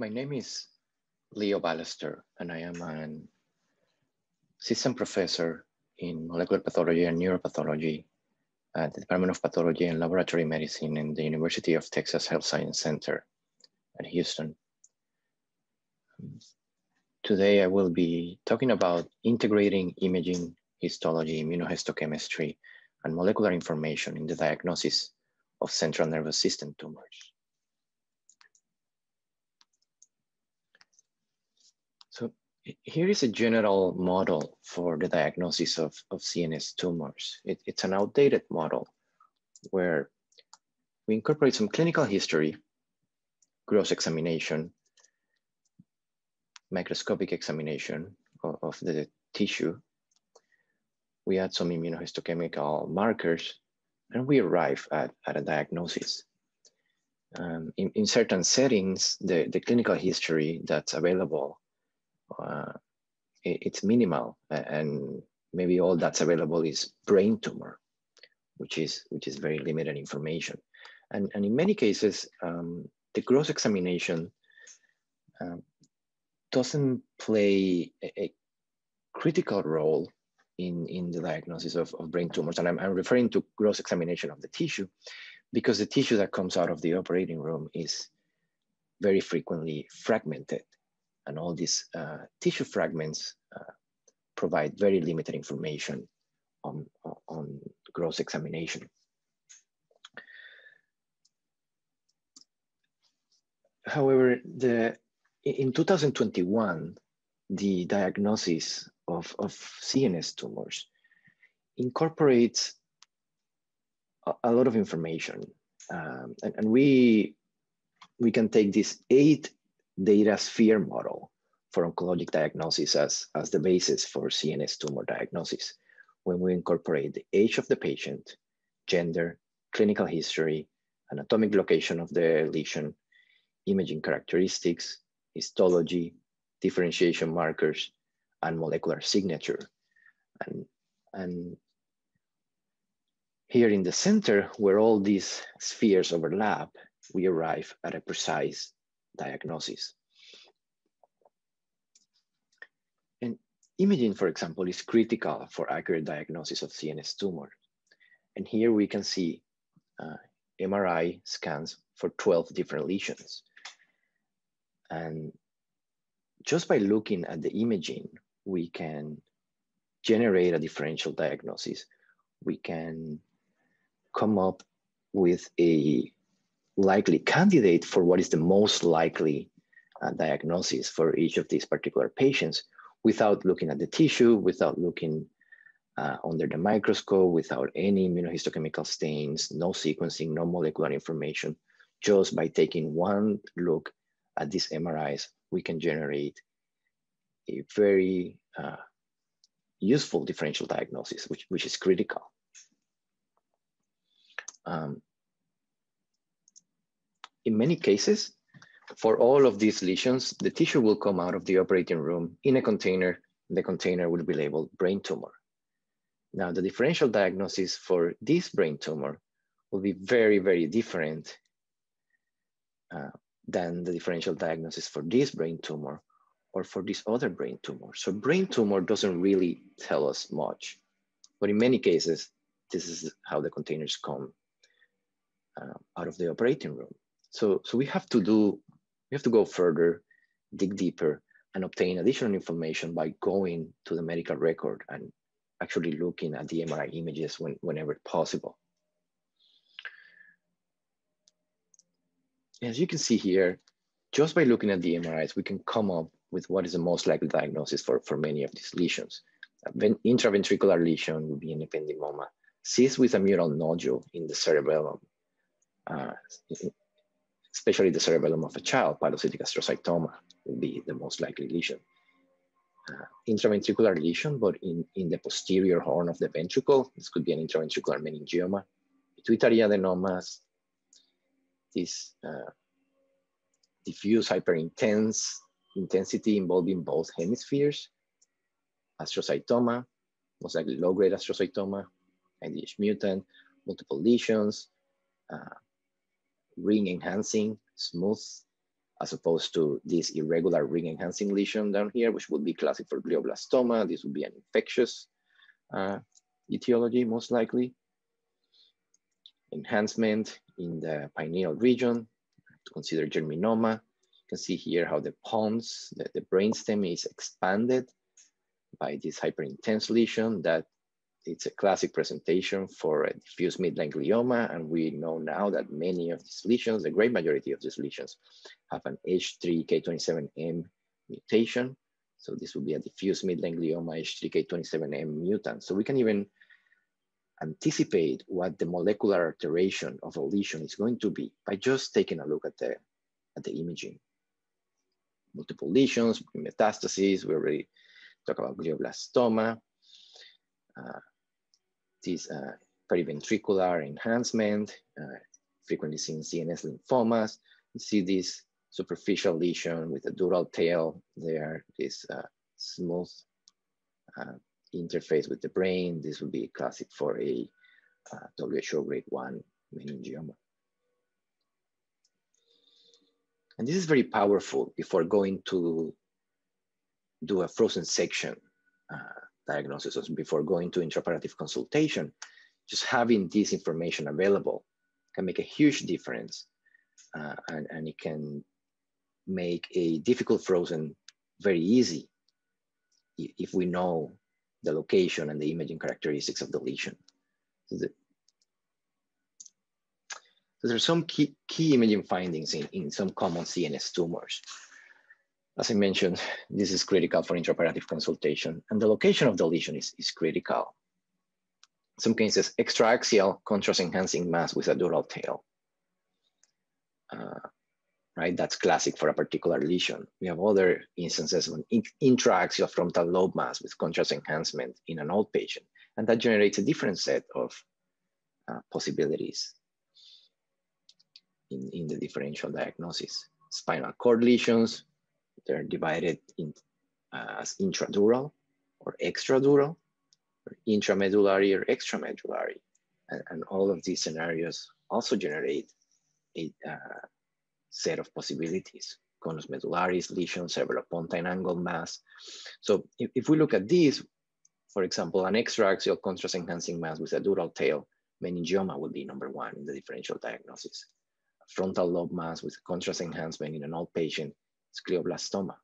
My name is Leo Ballester, and I am an assistant professor in molecular pathology and neuropathology at the Department of Pathology and Laboratory Medicine in the University of Texas Health Science Center at Houston. Today, I will be talking about integrating imaging, histology, immunohistochemistry, and molecular information in the diagnosis of central nervous system tumors. So here is a general model for the diagnosis of, of CNS tumors. It, it's an outdated model where we incorporate some clinical history, gross examination, microscopic examination of, of the tissue. We add some immunohistochemical markers and we arrive at, at a diagnosis. Um, in, in certain settings, the, the clinical history that's available, uh, it, it's minimal and maybe all that's available is brain tumor, which is, which is very limited information. And, and in many cases, um, the gross examination um, doesn't play a, a, critical role in, in the diagnosis of, of brain tumors. And I'm, I'm referring to gross examination of the tissue because the tissue that comes out of the operating room is very frequently fragmented. And all these uh, tissue fragments uh, provide very limited information on, on gross examination. However, the in 2021, the diagnosis of, of CNS tumors incorporates a, a lot of information. Um, and, and we, we can take this eight data sphere model for oncologic diagnosis as, as the basis for CNS tumor diagnosis when we incorporate the age of the patient, gender, clinical history, anatomic location of the lesion, imaging characteristics, histology, differentiation markers, and molecular signature. And, and here in the center, where all these spheres overlap, we arrive at a precise diagnosis. And imaging, for example, is critical for accurate diagnosis of CNS tumor. And here we can see uh, MRI scans for 12 different lesions. And just by looking at the imaging, we can generate a differential diagnosis. We can come up with a likely candidate for what is the most likely uh, diagnosis for each of these particular patients without looking at the tissue, without looking uh, under the microscope, without any immunohistochemical stains, no sequencing, no molecular information, just by taking one look at these MRIs, we can generate a very uh, useful differential diagnosis, which, which is critical. Um, in many cases, for all of these lesions, the tissue will come out of the operating room in a container. The container will be labeled brain tumor. Now, the differential diagnosis for this brain tumor will be very, very different uh, than the differential diagnosis for this brain tumor or for this other brain tumor. So brain tumor doesn't really tell us much, but in many cases, this is how the containers come uh, out of the operating room. So, so we have to do, we have to go further, dig deeper, and obtain additional information by going to the medical record and actually looking at the MRI images when, whenever possible. As you can see here, just by looking at the MRIs, we can come up with what is the most likely diagnosis for, for many of these lesions. An intraventricular lesion would be an ependymoma. Cyst with a mural nodule in the cerebellum, uh, especially the cerebellum of a child, pilocytic astrocytoma would be the most likely lesion. Uh, intraventricular lesion, but in, in the posterior horn of the ventricle, this could be an intraventricular meningioma. Pituitary adenomas, this uh, diffuse hyperintense intensity involving both hemispheres, astrocytoma, most likely low-grade astrocytoma, IDH mutant, multiple lesions, uh, ring enhancing, smooth as opposed to this irregular ring enhancing lesion down here, which would be classic for glioblastoma. This would be an infectious uh, etiology, most likely. Enhancement in the pineal region to consider germinoma. You can see here how the pons, the, the brainstem is expanded by this hyperintense lesion that it's a classic presentation for a diffuse midline glioma. And we know now that many of these lesions, the great majority of these lesions have an H3K27M mutation. So this would be a diffuse midline glioma H3K27M mutant. So we can even anticipate what the molecular alteration of a lesion is going to be by just taking a look at the, at the imaging. Multiple lesions, metastases, we already talked about glioblastoma. Uh, this uh, periventricular enhancement, uh, frequently seen in CNS lymphomas. You see this superficial lesion with a dural tail there, this smooth interface with the brain. This would be classic for a WHO grade one meningioma. And this is very powerful before going to do a frozen section uh, diagnosis or before going to intraoperative consultation, just having this information available can make a huge difference uh, and, and it can make a difficult frozen very easy if we know the location and the imaging characteristics of the lesion. So, the, so there's some key, key imaging findings in, in some common CNS tumors. As I mentioned, this is critical for intraoperative consultation and the location of the lesion is, is critical. In some cases, extraaxial contrast enhancing mass with a dural tail. Uh, right? That's classic for a particular lesion. We have other instances of an intraaxial frontal lobe mass with contrast enhancement in an old patient, and that generates a different set of uh, possibilities in, in the differential diagnosis. Spinal cord lesions, they're divided in, uh, as intradural or extradural, or intramedullary or extramedullary. And, and all of these scenarios also generate a uh, set of possibilities, conus medullaris, lesion, cerebellopontine angle mass. So if, if we look at this, for example, an extraaxial contrast enhancing mass with a dural tail, meningioma would be number one in the differential diagnosis. Frontal lobe mass with contrast enhancement in an old patient glioblastoma.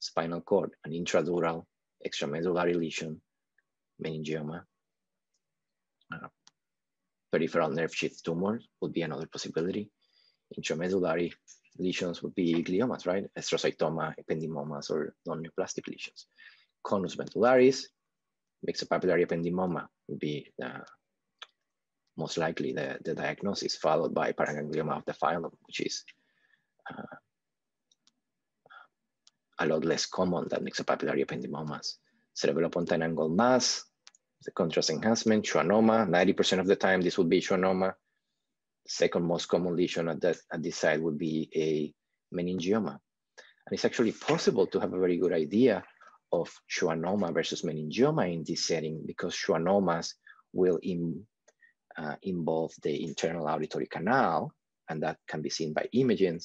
Spinal cord, an intradural extramedullary lesion, meningioma. Uh, peripheral nerve sheath tumor would be another possibility intramedullary lesions would be gliomas, right? Astrocytoma, ependymomas, or non-neoplastic lesions. Conus medullaris, myxopapillary ependymoma would be the, most likely the, the diagnosis, followed by paraganglioma of the filum, which is uh, a lot less common than myxopapillary ependymomas. Cerebellopontine angle mass, the contrast enhancement, schwannoma, 90% of the time this would be schwannoma, second most common lesion at, that, at this site would be a meningioma. And it's actually possible to have a very good idea of schwannoma versus meningioma in this setting because schwannomas will uh, involve the internal auditory canal, and that can be seen by imaging,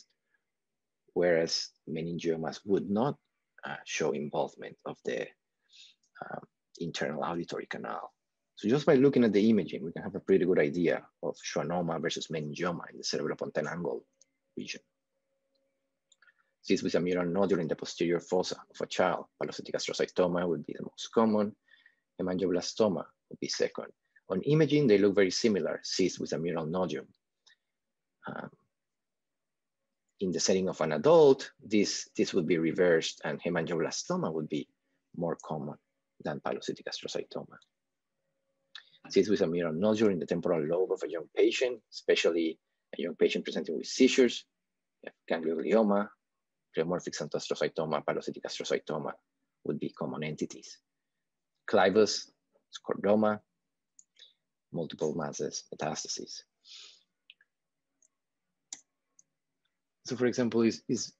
whereas meningiomas would not uh, show involvement of the uh, internal auditory canal. So just by looking at the imaging, we can have a pretty good idea of schwannoma versus meningioma in the cerebellopontine angle region. Cyst with a mural nodule in the posterior fossa of a child, pilocytic astrocytoma would be the most common, hemangioblastoma would be second. On imaging, they look very similar, cyst with a mural nodule. Um, in the setting of an adult, this, this would be reversed and hemangioblastoma would be more common than pilocytic astrocytoma. Cyst with a mural nodule in the temporal lobe of a young patient, especially a young patient presenting with seizures, ganglioma, pleomorphic xanthoastrocytoma, pilocytic astrocytoma would be common entities. Clivus, chordoma, multiple masses, metastases. So for example, it's, it's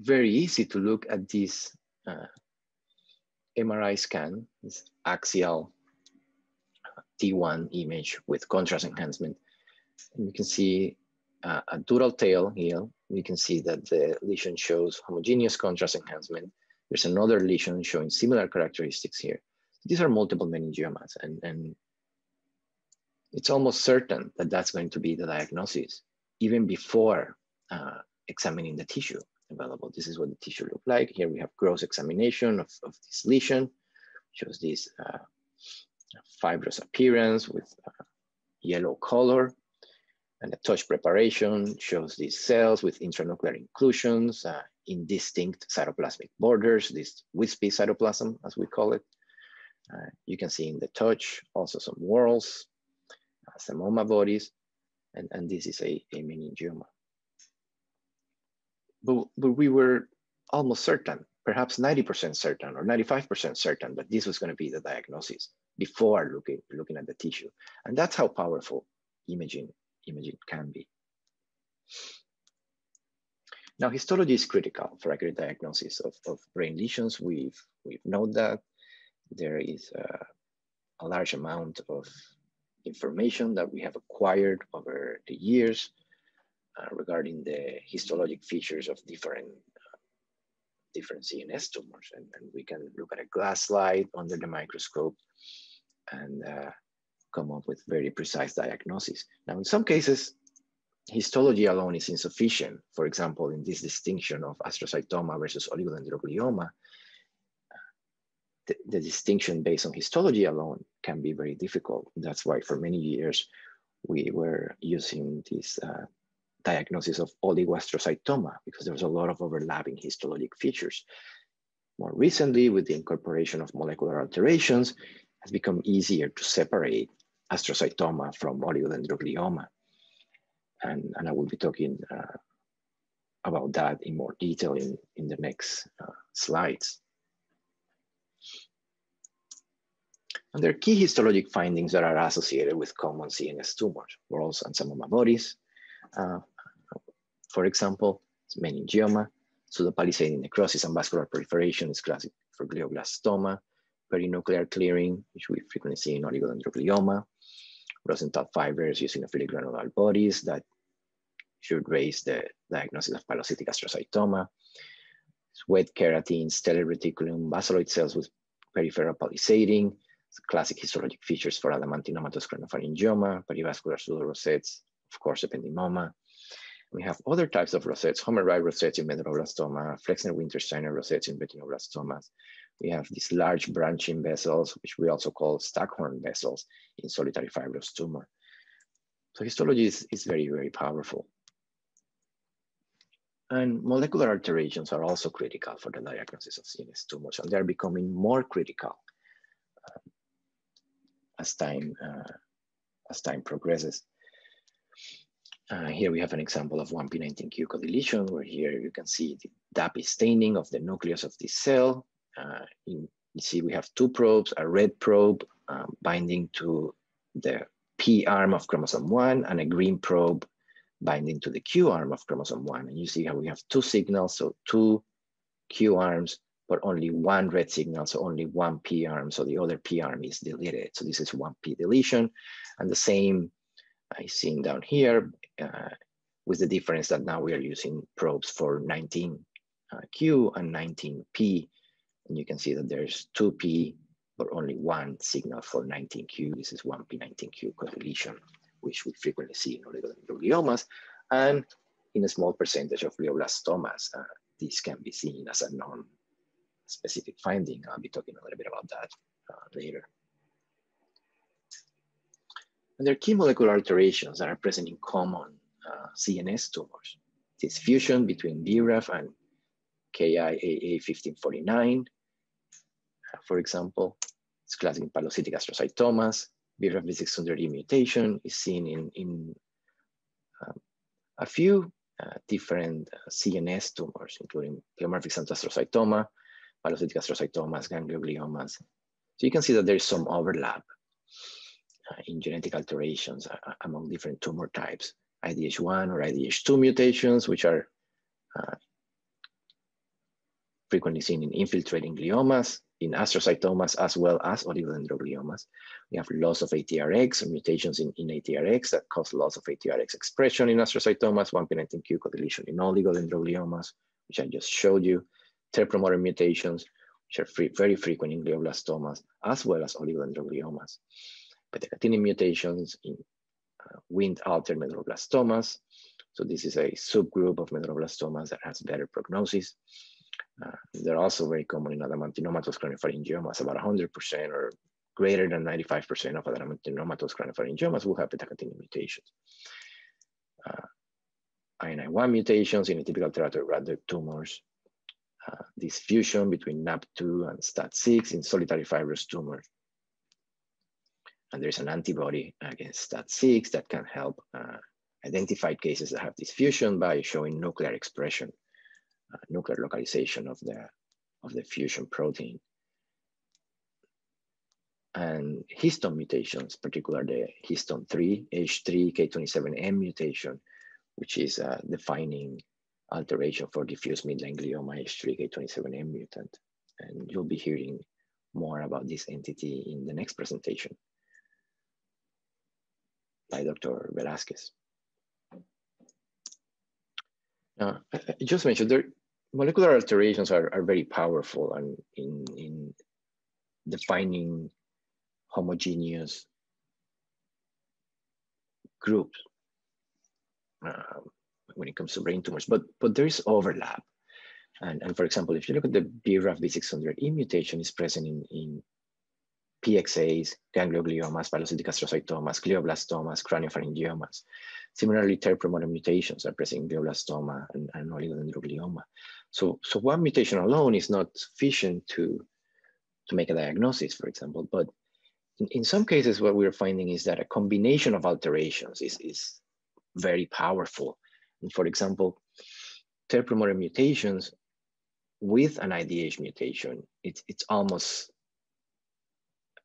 very easy to look at this uh, MRI scan, this axial T1 image with contrast enhancement. And you can see uh, a dural tail here, You can see that the lesion shows homogeneous contrast enhancement. There's another lesion showing similar characteristics here. These are multiple meningiomas and, and it's almost certain that that's going to be the diagnosis even before uh, examining the tissue available. This is what the tissue look like. Here we have gross examination of, of this lesion, shows this uh, fibrous appearance with uh, yellow color. And the touch preparation shows these cells with intranuclear inclusions, uh, indistinct cytoplasmic borders, this wispy cytoplasm, as we call it. Uh, you can see in the touch also some whorls, uh, psammoma bodies, and, and this is a, a meningioma. But, but we were almost certain, perhaps 90% certain or 95% certain that this was going to be the diagnosis before looking, looking at the tissue. And that's how powerful imaging, imaging can be. Now, histology is critical for accurate diagnosis of, of brain lesions. We've, we've known that there is a, a large amount of information that we have acquired over the years uh, regarding the histologic features of different uh, different CNS tumors. And, and, we can look at a glass slide under the microscope and uh, come up with very precise diagnosis. Now, in some cases, histology alone is insufficient. For example, in this distinction of astrocytoma versus oligodendroglioma, the, distinction based on histology alone can be very difficult. That's why for many years we were using this uh, diagnosis of oligoastrocytoma because there was a lot of overlapping histologic features. More recently, with the incorporation of molecular alterations, has become easier to separate astrocytoma from oligodendroglioma. And, and I will be talking uh, about that in more detail in, in the next uh, slides. And there are key histologic findings that are associated with common CNS tumors, whorls and psammoma bodies. Uh, for example, meningioma, pseudopalisading necrosis and vascular proliferation is classic for glioblastoma, perinuclear clearing, which we frequently see in oligodendroglioma, Rosenthal fibers using eosinophilic granular bodies that should raise the diagnosis of pilocytic astrocytoma, sweat keratin, stellate reticulum, basaloid cells with peripheral palisading, classic histologic features for adamantinomatous craniopharyngioma, perivascular pseudo-rosettes, of course, ependymoma. We have other types of rosettes, Homer-Wright rosettes in medulloblastoma, Flexner-Wintersteiner rosettes in retinoblastomas. We have these large branching vessels, which we also call staghorn vessels in solitary fibrous tumor. So histology is, is very, very powerful. And molecular alterations are also critical for the diagnosis of CNS tumors, and they're becoming more critical uh, as time uh, as time progresses. Uh, here we have an example of 1p19q codeletion, where here you can see the DAPI staining of the nucleus of this cell. Uh, in, you see we have two probes, a red probe um, binding to the P arm of chromosome one and a green probe binding to the Q arm of chromosome one. And you see how we have two signals, so two Q arms, but only one red signal, so only one P arm, so the other P arm is deleted. So this is one P deletion. And the same I seen down here uh, with the difference that now we are using probes for 19Q uh, and 19P. And you can see that there's 2P, but only one signal for 19Q. This is 1P19Q codeletion which we frequently see in oligodendrogliomas, and in a small percentage of glioblastomas, uh, this can be seen as a non-specific finding. I'll be talking a little bit about that uh, later. And there are key molecular alterations that are present in common uh, CNS tumors. This fusion between BRAF and KIAA1549, uh, for example, it's classic in pilocytic astrocytomas, BRAF V600E mutation is seen in, in um, a few uh, different uh, CNS tumors, including pleomorphic astrocytoma, pilocytic astrocytomas, gangliogliomas. So you can see that there is some overlap uh, in genetic alterations uh, among different tumor types, IDH1 or IDH2 mutations, which are uh, frequently seen in infiltrating gliomas, in astrocytomas as well as oligodendrogliomas. We have loss of ATRX mutations in, in ATRX that cause loss of ATRX expression in astrocytomas, 1p19q co-deletion in oligodendrogliomas, which I just showed you, promoter mutations, which are free, very frequent in glioblastomas, as well as oligodendrogliomas. Beta-catenin mutations in uh, Wnt-altered medulloblastomas. So this is a subgroup of medulloblastomas that has better prognosis. Uh, they're also very common in adamantinomatous craniopharyngiomas. About 100% or greater than 95% of adamantinomatous craniopharyngiomas will have beta-catenin mutations. Uh, INI1 mutations in atypical teratoid rhabdoid tumors. Uh, this fusion between NAB2 and STAT6 in solitary fibrous tumors. And there's an antibody against STAT6 that can help uh, identify cases that have this fusion by showing nuclear expression uh, nuclear localization of the, of the fusion protein. And histone mutations, particularly the histone 3, H3, K27M mutation, which is a defining alteration for diffuse midline glioma H3, K27M mutant. And you'll be hearing more about this entity in the next presentation by Dr. Velasquez. Now, I just mentioned there, molecular alterations are, are very powerful and in, in defining homogeneous groups uh, when it comes to brain tumors, but, but there is overlap. And, and for example, if you look at the BRAF V600E mutation is present in, in PXAs, gangliogliomas, pilocytic astrocytomas, glioblastomas, craniopharyngiomas. Similarly, TERT promoter mutations are present in glioblastoma and, and oligodendroglioma. So, so one mutation alone is not sufficient to, to make a diagnosis, for example, but in, in some cases, what we're finding is that a combination of alterations is, is very powerful. For example, TERT promoter mutations with an IDH mutation, it's, it's almost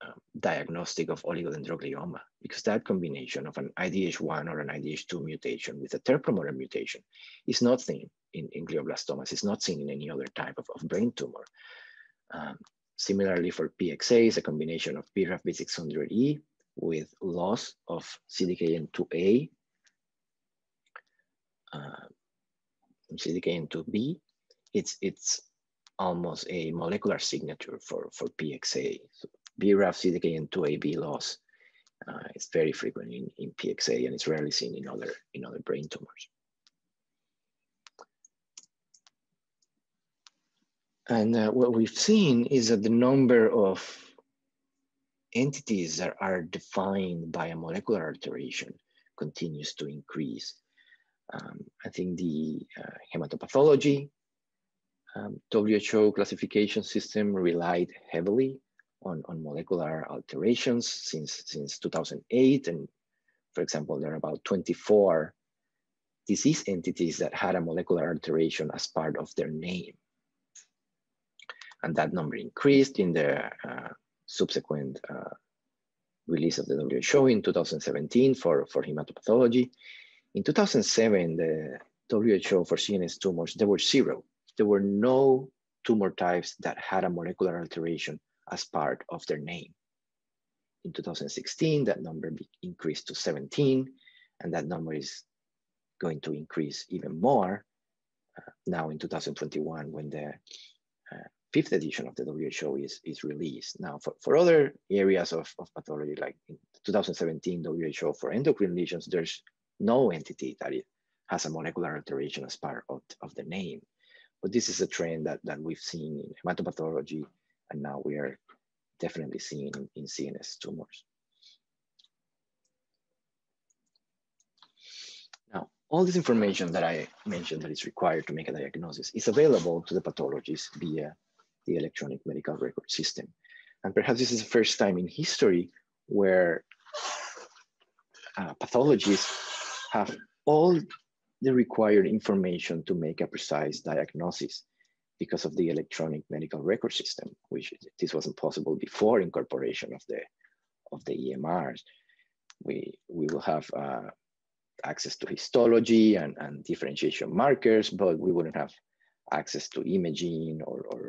um, diagnostic of oligodendroglioma because that combination of an IDH1 or an IDH2 mutation with a TERT promoter mutation is not seen in, in glioblastomas, it's not seen in any other type of, of brain tumor. Um, similarly for PXA, it's a combination of BRAF V600E with loss of CDKN2A, uh, CDKN2B, it's, it's almost a molecular signature for, for PXA. So BRAF CDKN2AB loss uh, is very frequent in, in PXA and it's rarely seen in other, in other brain tumors. And uh, what we've seen is that the number of entities that are defined by a molecular alteration continues to increase. Um, I think the uh, hematopathology um, WHO classification system relied heavily on, on molecular alterations since, since 2008. And for example, there are about 24 disease entities that had a molecular alteration as part of their name. And that number increased in the uh, subsequent uh, release of the WHO in 2017 for, for hematopathology. In 2007, the WHO for CNS tumors, there were zero. There were no tumor types that had a molecular alteration as part of their name. In 2016, that number increased to 17, and that number is going to increase even more uh, now in 2021 when the uh, fifth edition of the WHO is, is released. Now, for, for other areas of, of pathology, like in 2017 WHO for endocrine lesions, there's no entity that it has a molecular alteration as part of, of the name. But this is a trend that, that we've seen in hematopathology and now we are definitely seeing in, in CNS tumors. Now, all this information that I mentioned that is required to make a diagnosis is available to the pathologist via the electronic medical record system. And perhaps this is the first time in history where uh, pathologists have all the required information to make a precise diagnosis because of the electronic medical record system, which this wasn't possible before incorporation of the of the EMRs. We we will have uh, access to histology and, and differentiation markers, but we wouldn't have access to imaging or, or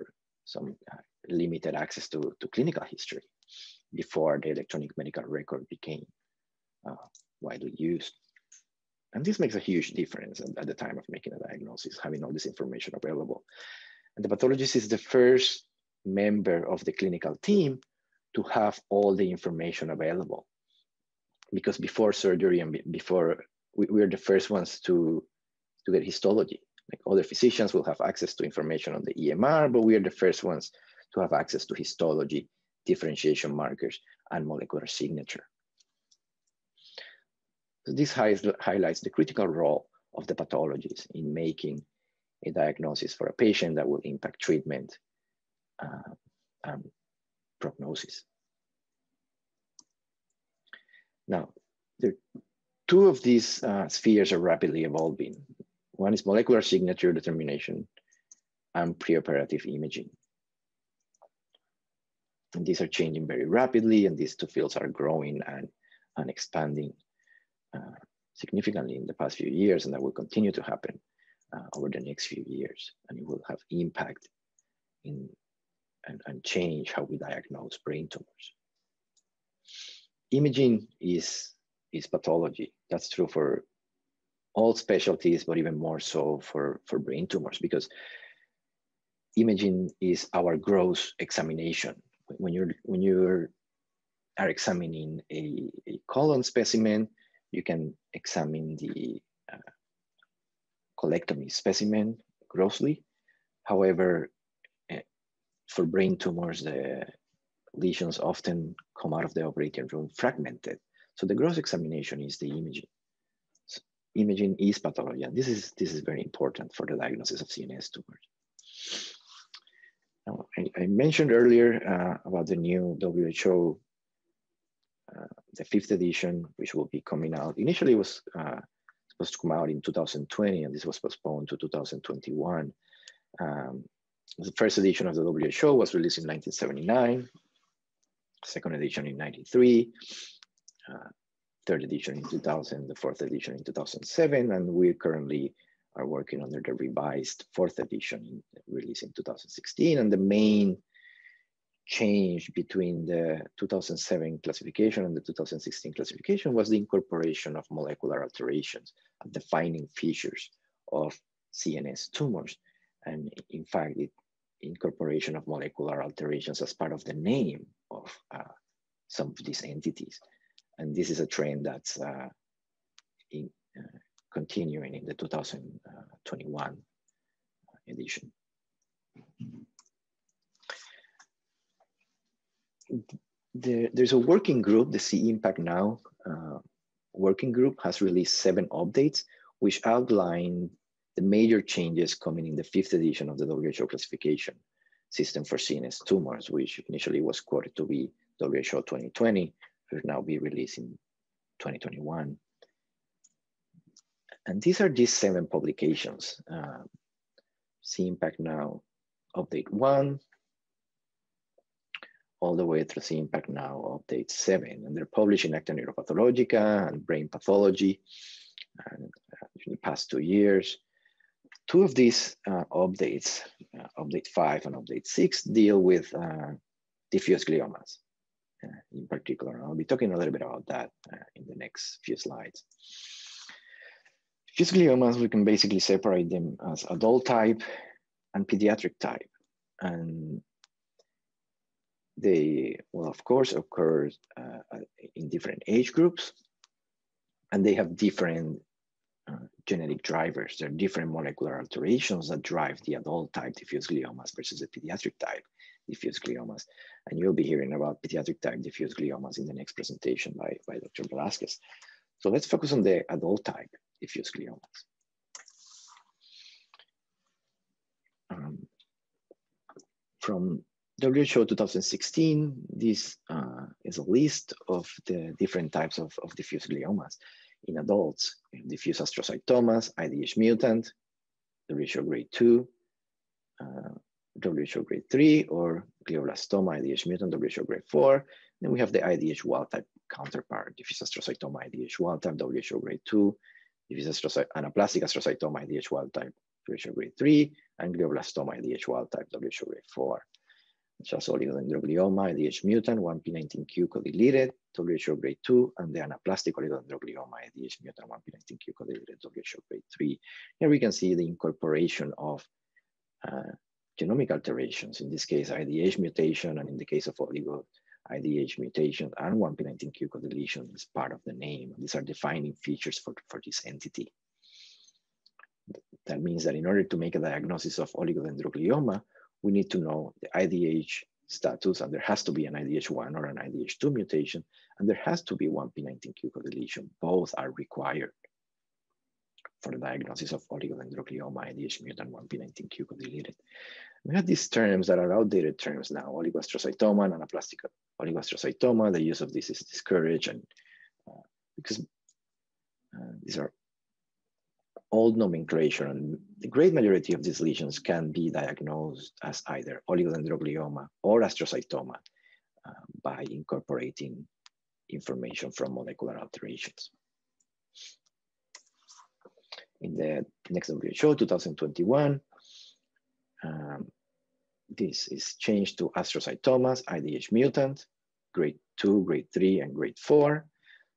some uh, limited access to, to clinical history before the electronic medical record became uh, widely used. And this makes a huge difference at, the time of making a diagnosis, having all this information available. And the pathologist is the first member of the clinical team to have all the information available. Because before surgery and before, we, we're the first ones to, to get histology. Like other physicians will have access to information on the EMR, but we are the first ones to have access to histology, differentiation markers, and molecular signature. This highlights the critical role of the pathologist in making a diagnosis for a patient that will impact treatment uh, and prognosis. Now, two of these uh, spheres are rapidly evolving. One is molecular signature determination and preoperative imaging. And these are changing very rapidly, and these two fields are growing and, and expanding significantly in the past few years, and that will continue to happen uh, over the next few years. And it will have impact in and, and change how we diagnose brain tumors. Imaging is, is pathology. That's true for all specialties, but even more so for, for brain tumors because imaging is our gross examination. When you're, when you are examining a, a colon specimen, you can examine the uh, colectomy specimen grossly. However, uh, for brain tumors, the lesions often come out of the operating room fragmented. So the gross examination is the imaging. So imaging is pathology, and this is, this is very important for the diagnosis of CNS tumors. Now, I, I mentioned earlier uh, about the new WHO, the fifth edition, which will be coming out. Initially, was uh, supposed to come out in 2020, and this was postponed to 2021. Um, the first edition of the WHO was released in 1979, second edition in 93, uh, third edition in 2000, the fourth edition in 2007, and we currently are working under the revised fourth edition released in 2016. And the main change between the 2007 classification and the 2016 classification was the incorporation of molecular alterations, defining features of CNS tumors. And in fact, the incorporation of molecular alterations as part of the name of uh, some of these entities. And this is a trend that's uh, in, uh, continuing in the 2021 edition. The, there's a working group, the cIMPACT-NOW uh, working group has released seven updates, which outline the major changes coming in the fifth edition of the WHO classification system for CNS tumors, which initially was quoted to be WHO 2020, will now be released in 2021. And these are these seven publications. Uh, cIMPACT-NOW Update 1, all the way through cIMPACT-NOW Update 7. And they're published in Acta Neuropathologica and Brain Pathology and, uh, in the past two years. Two of these uh, updates, uh, Update 5 and Update 6, deal with uh, diffuse gliomas uh, in particular. I'll be talking a little bit about that uh, in the next few slides. Diffuse gliomas, we can basically separate them as adult type and pediatric type. And they will, of course, occur uh, in different age groups, and they have different uh, genetic drivers. There are different molecular alterations that drive the adult type diffuse gliomas versus the pediatric type diffuse gliomas. And you'll be hearing about pediatric type diffuse gliomas in the next presentation by, by Dr. Velasquez. So let's focus on the adult type diffuse gliomas. Um, from WHO 2016, this uh, is a list of the different types of, of diffuse gliomas in adults. Diffuse astrocytomas, IDH mutant, WHO grade 2, uh, WHO grade 3, or glioblastoma, IDH mutant, WHO grade 4. Then we have the IDH wild type counterpart, diffuse astrocytoma, IDH wild type, WHO grade 2, diffuse astrocytoma, anaplastic astrocytoma, IDH wild type, WHO grade 3, and glioblastoma, IDH wild type, WHO grade 4. As oligodendroglioma, IDH mutant, 1p19q co-deleted, WHO grade 2, and the anaplastic oligodendroglioma, IDH mutant, 1p19q co-deleted, WHO grade 3. Here we can see the incorporation of uh, genomic alterations, in this case, IDH mutation, and in the case of oligo, IDH mutation and 1p19q co-deletion is part of the name. These are defining features for, for this entity. That means that in order to make a diagnosis of oligodendroglioma, we need to know the IDH status, and there has to be an IDH1 or an IDH2 mutation, and there has to be 1p19q co-deletion. Both are required for the diagnosis of oligodendroglioma, IDH mutant 1p19q co-deleted. We have these terms that are outdated terms now, oligoastrocytoma and anaplastic oligoastrocytoma. The use of this is discouraged and uh, because uh, these are old nomenclature and the great majority of these lesions can be diagnosed as either oligodendroglioma or astrocytoma uh, by incorporating information from molecular alterations in the next WHO 2021. Um, this is changed to astrocytomas, IDH mutant, grade two, grade three, and grade four.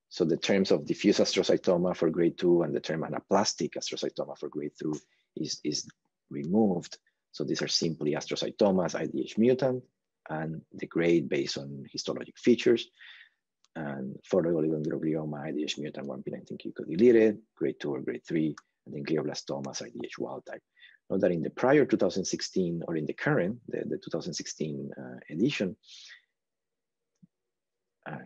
So the terms of diffuse astrocytoma for grade two and the term anaplastic astrocytoma for grade three is, is removed. So these are simply astrocytomas, IDH mutant, and the grade based on histologic features. And for the oligodendroglioma, IDH mutant 1p19q deleted, grade two or grade three, and then glioblastomas IDH wild type. Note that in the prior 2016 or in the current, the, the 2016 uh, edition, uh,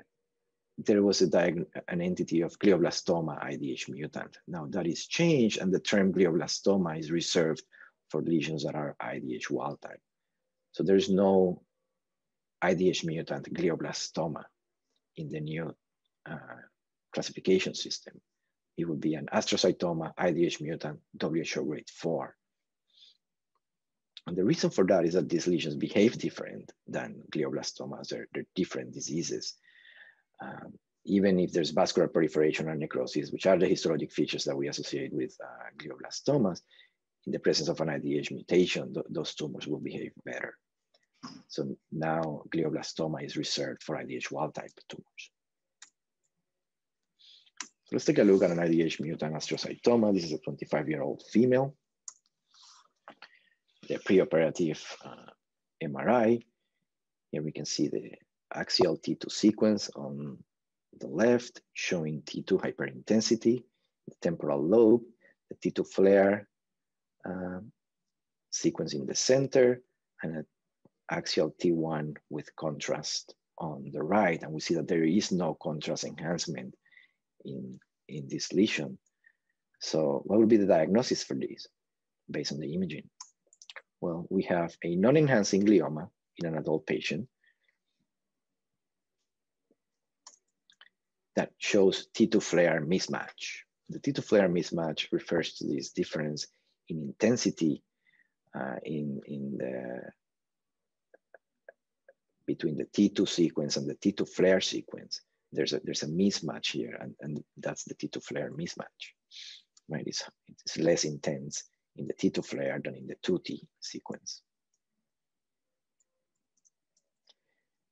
there was an entity of glioblastoma IDH mutant. Now that is changed and the term glioblastoma is reserved for lesions that are IDH wild type. So there's no IDH mutant glioblastoma in the new uh, classification system it would be an astrocytoma IDH mutant WHO grade 4. And the reason for that is that these lesions behave different than glioblastomas. They're, they're different diseases. Um, even if there's vascular proliferation or necrosis, which are the histologic features that we associate with uh, glioblastomas, in the presence of an IDH mutation, th those tumors will behave better. So now glioblastoma is reserved for IDH wild type tumors. So Let's take a look at an IDH mutant astrocytoma. This is a 25-year-old female. The preoperative uh, MRI. Here we can see the axial T2 sequence on the left, showing T2 hyperintensity, the temporal lobe, the T2 FLAIR uh, sequence in the center, and an axial T1 with contrast on the right. And we see that there is no contrast enhancement in, in this lesion. So what would be the diagnosis for this based on the imaging? Well, we have a non-enhancing glioma in an adult patient that shows T2 FLAIR mismatch. The T2 FLAIR mismatch refers to this difference in intensity uh, in, in the between the T2 sequence and the T2 FLAIR sequence there's a there's a mismatch here, and, and that's the T2 FLAIR mismatch. Right, it's, it's less intense in the T2 FLAIR than in the 2T sequence.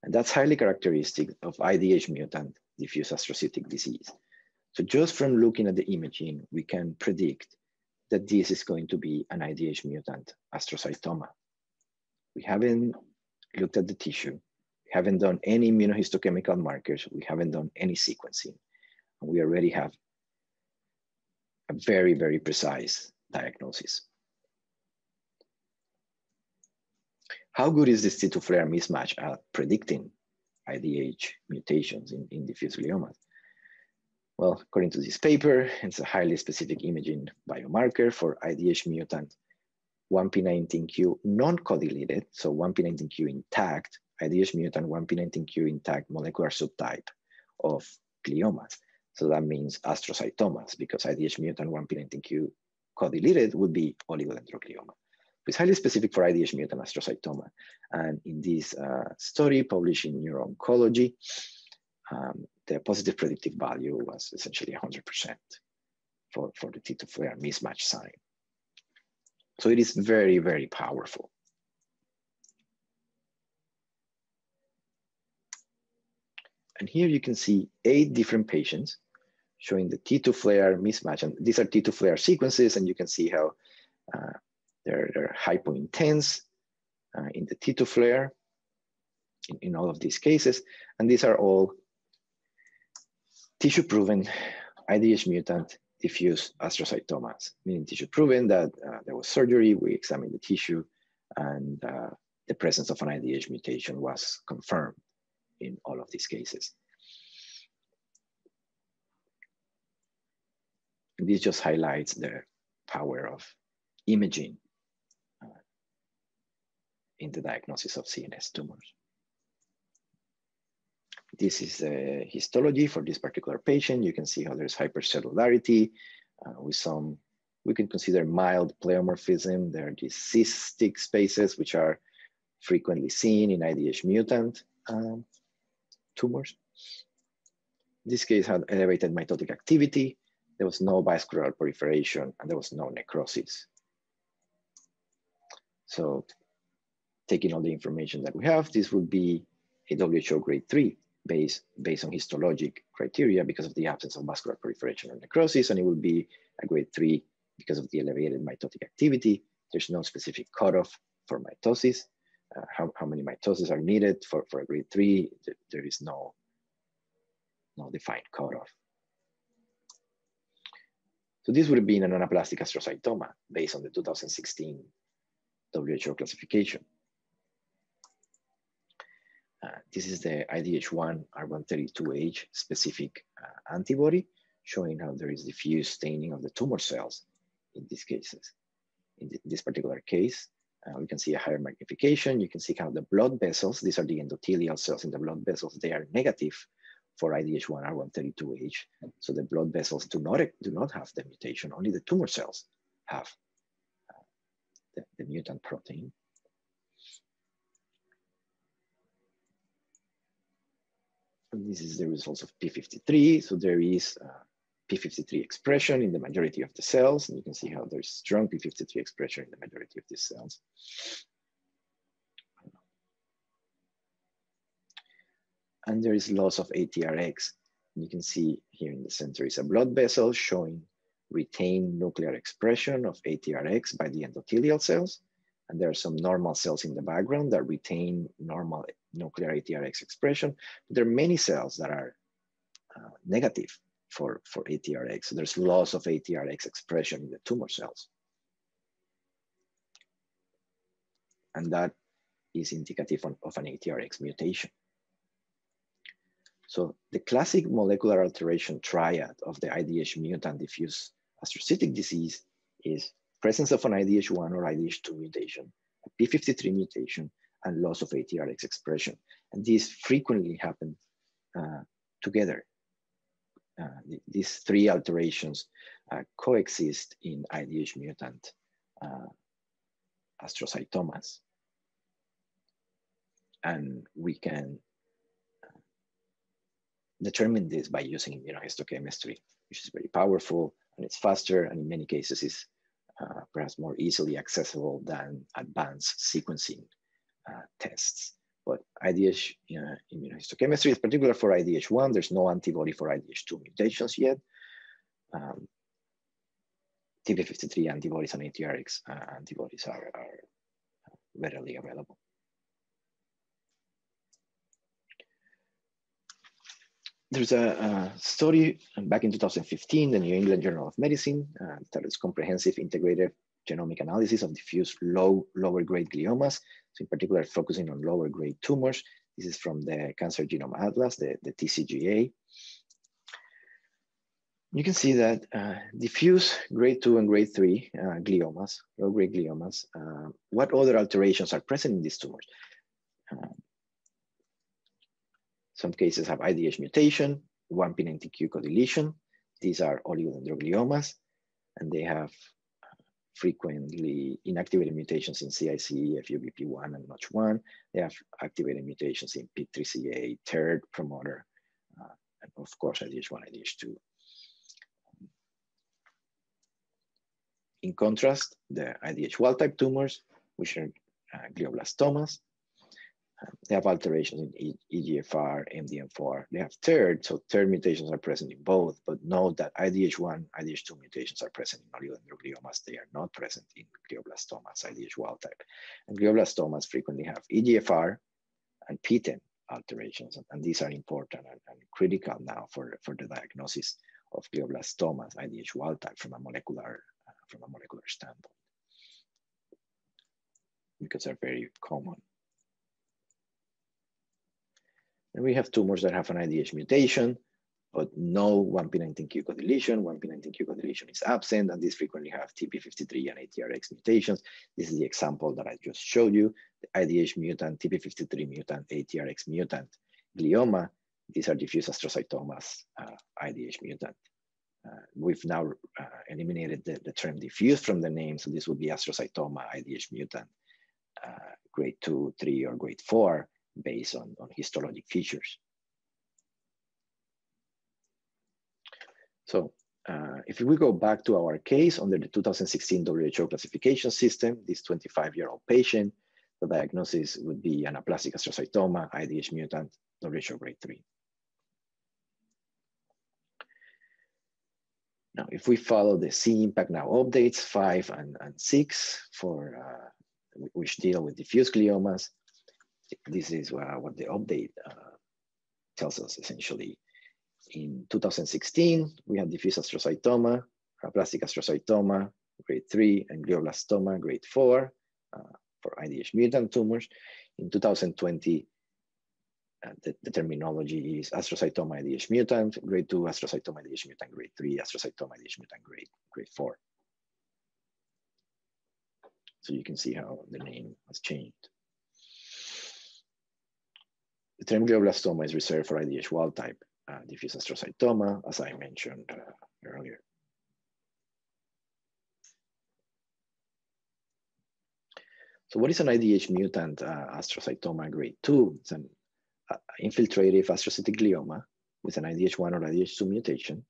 And that's highly characteristic of IDH mutant diffuse astrocytic disease. So just from looking at the imaging, we can predict that this is going to be an IDH mutant astrocytoma. We haven't looked at the tissue, we haven't done any immunohistochemical markers. We haven't done any sequencing. And we already have a very, very precise diagnosis. How good is this T2 FLAIR mismatch at predicting IDH mutations in, in diffuse gliomas? Well, according to this paper, it's a highly specific imaging biomarker for IDH mutant 1p19q non-codeleted, so 1p19q intact, IDH mutant 1p19q intact molecular subtype of gliomas. So that means astrocytomas because IDH mutant 1p19q co-deleted would be oligodendroglioma. It's highly specific for IDH mutant astrocytoma. And in this uh, study published in Neuro-Oncology, um, the positive predictive value was essentially 100% for, for the T2 FLAIR mismatch sign. So it is very, very powerful. And here you can see eight different patients showing the T2 FLAIR mismatch. And these are T2 FLAIR sequences, and you can see how uh, they're, they're hypo-intense uh, in the T2 FLAIR in, in all of these cases. And these are all tissue-proven IDH mutant diffuse astrocytomas, meaning tissue-proven that uh, there was surgery, we examined the tissue, and uh, the presence of an IDH mutation was confirmed in all of these cases. And this just highlights the power of imaging in the diagnosis of CNS tumors. This is a histology for this particular patient. You can see how there's hypercellularity uh, with some, we can consider mild pleomorphism. There are these cystic spaces, which are frequently seen in IDH mutant um, tumors. This case had elevated mitotic activity. There was no vascular proliferation and there was no necrosis. So taking all the information that we have, this would be a WHO grade three based, based on histologic criteria because of the absence of vascular proliferation or necrosis, and it would be a grade three because of the elevated mitotic activity. There's no specific cutoff for mitosis. Uh, how, how many mitoses are needed for, for a grade three? There is no, no defined cutoff. So this would have been an anaplastic astrocytoma based on the 2016 WHO classification. Uh, this is the IDH1 R132H specific uh, antibody showing how there is diffuse staining of the tumor cells in these cases. In th this particular case, uh, we can see a higher magnification. You can see how the blood vessels, these are the endothelial cells in the blood vessels, they are negative for IDH1 R132H. So the blood vessels do not, do not have the mutation, only the tumor cells have uh, the, the mutant protein. This is the results of P53. So there is uh, P53 expression in the majority of the cells. And you can see how there's strong P53 expression in the majority of these cells. And there is loss of ATRX. You can see here in the center is a blood vessel showing retained nuclear expression of ATRX by the endothelial cells. And there are some normal cells in the background that retain normal nuclear ATRX expression. There are many cells that are uh, negative for, for ATRX. So there's loss of ATRX expression in the tumor cells. And that is indicative of an ATRX mutation. So the classic molecular alteration triad of the IDH mutant diffuse astrocytic disease is presence of an IDH1 or IDH2 mutation, a P53 mutation, and loss of ATRX expression. And these frequently happen uh, together. Uh, these three alterations uh, coexist in IDH mutant uh, astrocytomas. And we can uh, determine this by using immunohistochemistry, which is very powerful and it's faster and in many cases is uh, perhaps more easily accessible than advanced sequencing uh, tests. But IDH you know, immunohistochemistry is particular for IDH1. There's no antibody for IDH2 mutations yet. Um, TP53 antibodies and ATRX uh, antibodies are, are readily available. There's a, a, study back in 2015, the New England Journal of Medicine, uh, that is comprehensive integrated genomic analysis of diffuse low, lower grade gliomas. So in particular, focusing on lower grade tumors. This is from the Cancer Genome Atlas, the, the TCGA. You can see that uh, diffuse grade two and grade three uh, gliomas, low grade gliomas, uh, what other alterations are present in these tumors? Some cases have IDH mutation, 1p19q co-deletion. These are oligodendrogliomas, and they have frequently inactivated mutations in CIC, FUBP1, and NOTCH1. They have activated mutations in PIK3CA, TERT promoter, uh, and of course IDH1, IDH2. In contrast, the IDH wild type tumors, which are uh, glioblastomas, they have alterations in EGFR, MDM4. They have TERT, so TERT mutations are present in both, but note that IDH1, IDH2 mutations are present in oligodendrogliomas. They are not present in glioblastomas, IDH wild type. And glioblastomas frequently have EGFR and PTEN alterations, and these are important and, and critical now for, for the diagnosis of glioblastomas, IDH wild type from a molecular, uh, from a molecular standpoint, because they're very common. And we have tumors that have an IDH mutation, but no 1p19q co-deletion. 1p19q co-deletion is absent, and these frequently have TP53 and ATRX mutations. This is the example that I just showed you, the IDH mutant, TP53 mutant, ATRX mutant, glioma. These are diffuse astrocytomas, uh, IDH mutant. Uh, we've now uh, eliminated the, the, term diffuse from the name, so this would be astrocytoma IDH mutant, uh, grade two, three, or grade four based on, on histologic features. So uh, if we go back to our case under the 2016 WHO classification system, this 25-year-old patient, the diagnosis would be anaplastic astrocytoma, IDH mutant, WHO grade 3. Now, if we follow the cIMPACT-NOW updates, five and, and six, for uh, which deal with diffuse gliomas, this is what the update uh, tells us essentially. In 2016, we had diffuse astrocytoma, plastic astrocytoma, grade three, and glioblastoma, grade four, uh, for IDH mutant tumors. In 2020, uh, the, the, terminology is astrocytoma IDH mutant, grade two, astrocytoma IDH mutant, grade three, astrocytoma IDH mutant, grade, grade four. So you can see how the name has changed. The term glioblastoma is reserved for IDH wild type uh, diffuse astrocytoma, as I mentioned uh, earlier. So what is an IDH mutant uh, astrocytoma grade 2? It's an uh, infiltrative astrocytic glioma with an IDH1 or IDH2 mutation,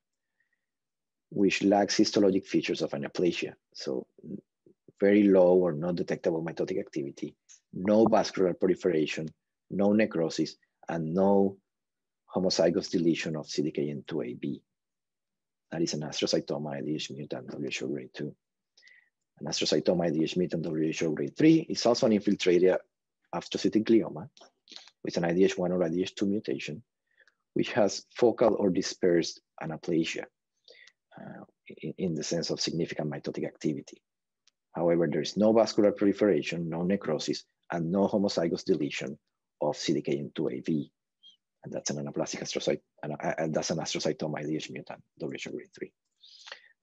which lacks histologic features of anaplasia. So very low or not detectable mitotic activity, no vascular proliferation, no necrosis, and no homozygous deletion of CDKN2AB. That is an astrocytoma IDH mutant WHO grade 2. An astrocytoma IDH mutant WHO grade 3 is also an infiltrated astrocytic glioma with an IDH1 or IDH2 mutation, which has focal or dispersed anaplasia uh, in, in the sense of significant mitotic activity. However, there is no vascular proliferation, no necrosis, and no homozygous deletion of CDKN2AB, And that's an anaplastic astrocyte, and, and that's an astrocytoma IDH mutant, WHO grade 3.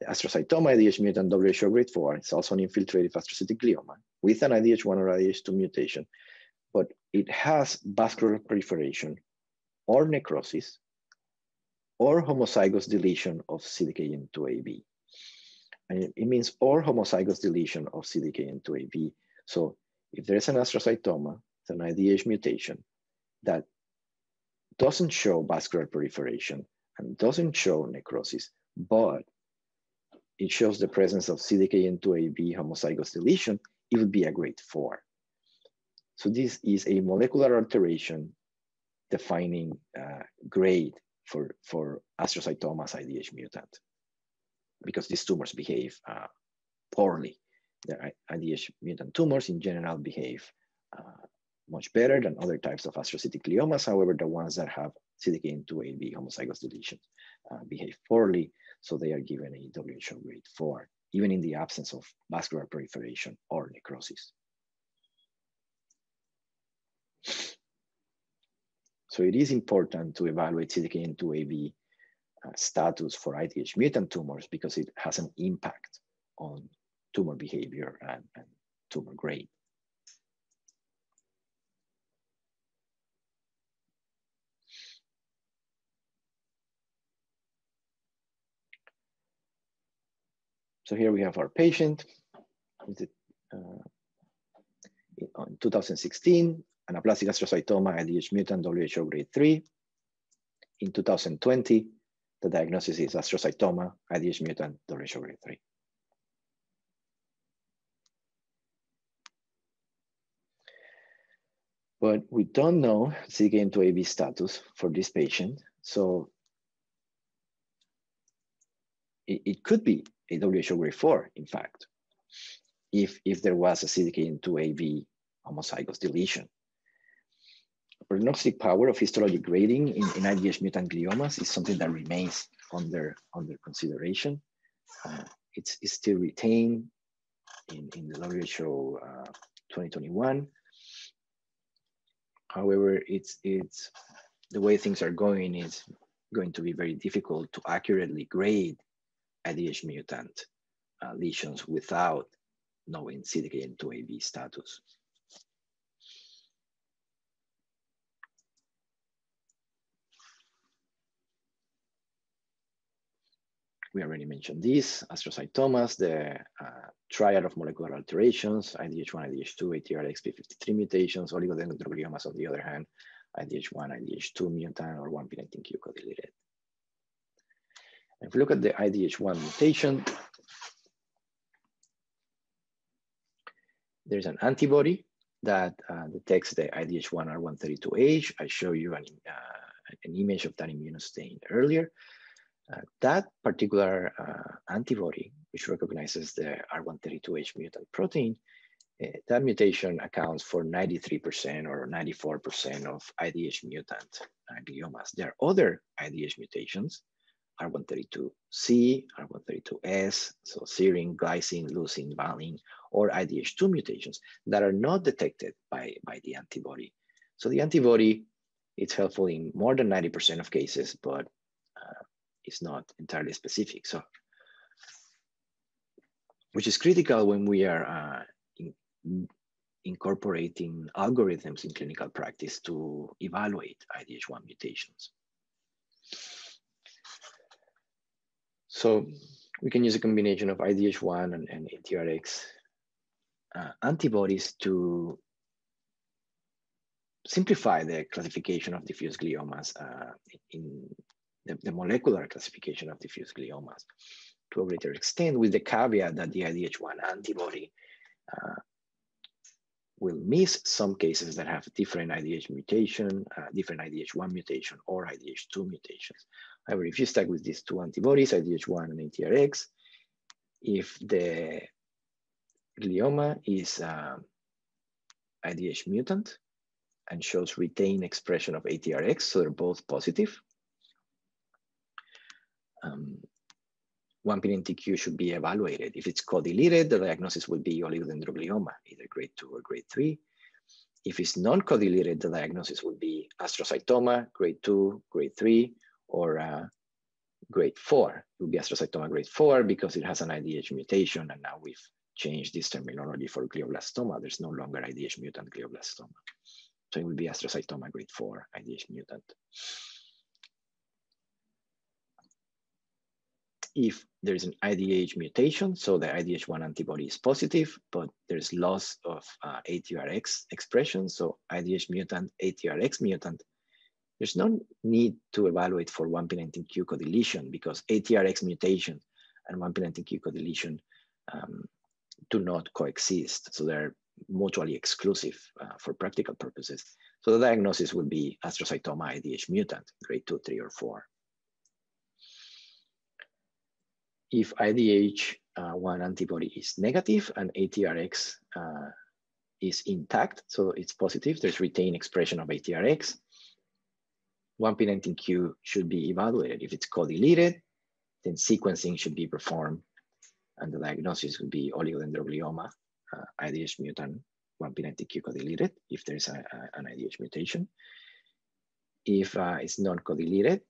The astrocytoma IDH mutant WHO grade 4 is also an infiltrative astrocytic glioma with an IDH1 or IDH2 mutation, but it has vascular proliferation or necrosis or homozygous deletion of CDKN2AB. And it, means or homozygous deletion of CDKN2AB. So if there's an astrocytoma an IDH mutation that doesn't show vascular proliferation and doesn't show necrosis, but it shows the presence of CDKN2AB homozygous deletion, it would be a grade four. So this is a molecular alteration defining uh, grade for, for astrocytomas IDH mutant because these tumors behave uh, poorly. The IDH mutant tumors in general behave uh, much better than other types of astrocytic gliomas. However, the ones that have CDKN2AB homozygous deletions uh, behave poorly, so they are given a WHO grade 4, even in the absence of vascular proliferation or necrosis. So it is important to evaluate CDKN2AB uh, status for IDH mutant tumors because it has an impact on tumor behavior and, and tumor grade. So here we have our patient. Uh, in 2016, anaplastic astrocytoma IDH mutant WHO grade 3. In 2020, the diagnosis is astrocytoma IDH mutant WHO grade 3. But we don't know CDKN2AB status for this patient. So it, could be WHO grade 4, in fact, if, if there was a CDKN2AB homozygous deletion. Prognostic power of histologic grading in, in IDH mutant gliomas is something that remains under, under consideration. Uh, it's, it's still retained in, in the WHO uh, 2021. However, it's, it's the way things are going is going to be very difficult to accurately grade IDH mutant uh, lesions without knowing CDKN2AB status. we already mentioned this, astrocytomas, the uh, triad of molecular alterations, IDH1, IDH2, ATRX, P53 mutations, oligodendrogliomas on the other hand, IDH1, IDH2 mutant, or 1p19q co-deleted. If we look at the IDH1 mutation, there's an antibody that uh, detects the IDH1 R132H. I show you an, uh, an image of that immunostain earlier. Uh, that particular uh, antibody, which recognizes the R132H mutant protein, uh, that mutation accounts for 93% or 94% of IDH mutant uh, gliomas. There are other IDH mutations, R132C, R132S, so serine, glycine, leucine, valine, or IDH2 mutations that are not detected by, by the antibody. So the antibody, it's helpful in more than 90% of cases, but uh, is not entirely specific. So, which is critical when we are uh, in, incorporating algorithms in clinical practice to evaluate IDH1 mutations. So we can use a combination of IDH1 and, and ATRX uh, antibodies to simplify the classification of diffuse gliomas uh, in the, the, molecular classification of diffuse gliomas to a greater extent with the caveat that the IDH1 antibody uh, will miss some cases that have different IDH mutation, uh, different IDH1 mutation or IDH2 mutations. However, if you stack with these two antibodies, IDH1 and ATRX, if the glioma is uh, IDH mutant and shows retained expression of ATRX, so they're both positive, um, 1p19q should be evaluated. If it's co-deleted, the diagnosis will be oligodendroglioma, either grade two or grade three. If it's non-co-deleted, the diagnosis will be astrocytoma, grade two, grade three, or uh, grade four. It will be astrocytoma grade four because it has an IDH mutation, and now we've changed this terminology for glioblastoma. There's no longer IDH mutant glioblastoma. So it will be astrocytoma grade four, IDH mutant. if there's an IDH mutation, so the IDH1 antibody is positive, but there's loss of uh, ATRX expression, so IDH mutant, ATRX mutant, there's no need to evaluate for 1p19q co-deletion because ATRX mutation and 1p19q co-deletion um, do not coexist. So they're mutually exclusive uh, for practical purposes. So the diagnosis would be astrocytoma IDH mutant, grade two, three, or four if IDH1 uh, antibody is negative and ATRX uh, is intact, so it's positive, there's retained expression of ATRX, 1p19q should be evaluated. If it's co-deleted, then sequencing should be performed and the diagnosis would be oligodendroglioma, uh, IDH mutant, 1p19q co-deleted if there's a, a, an IDH mutation. If uh, it's not co-deleted,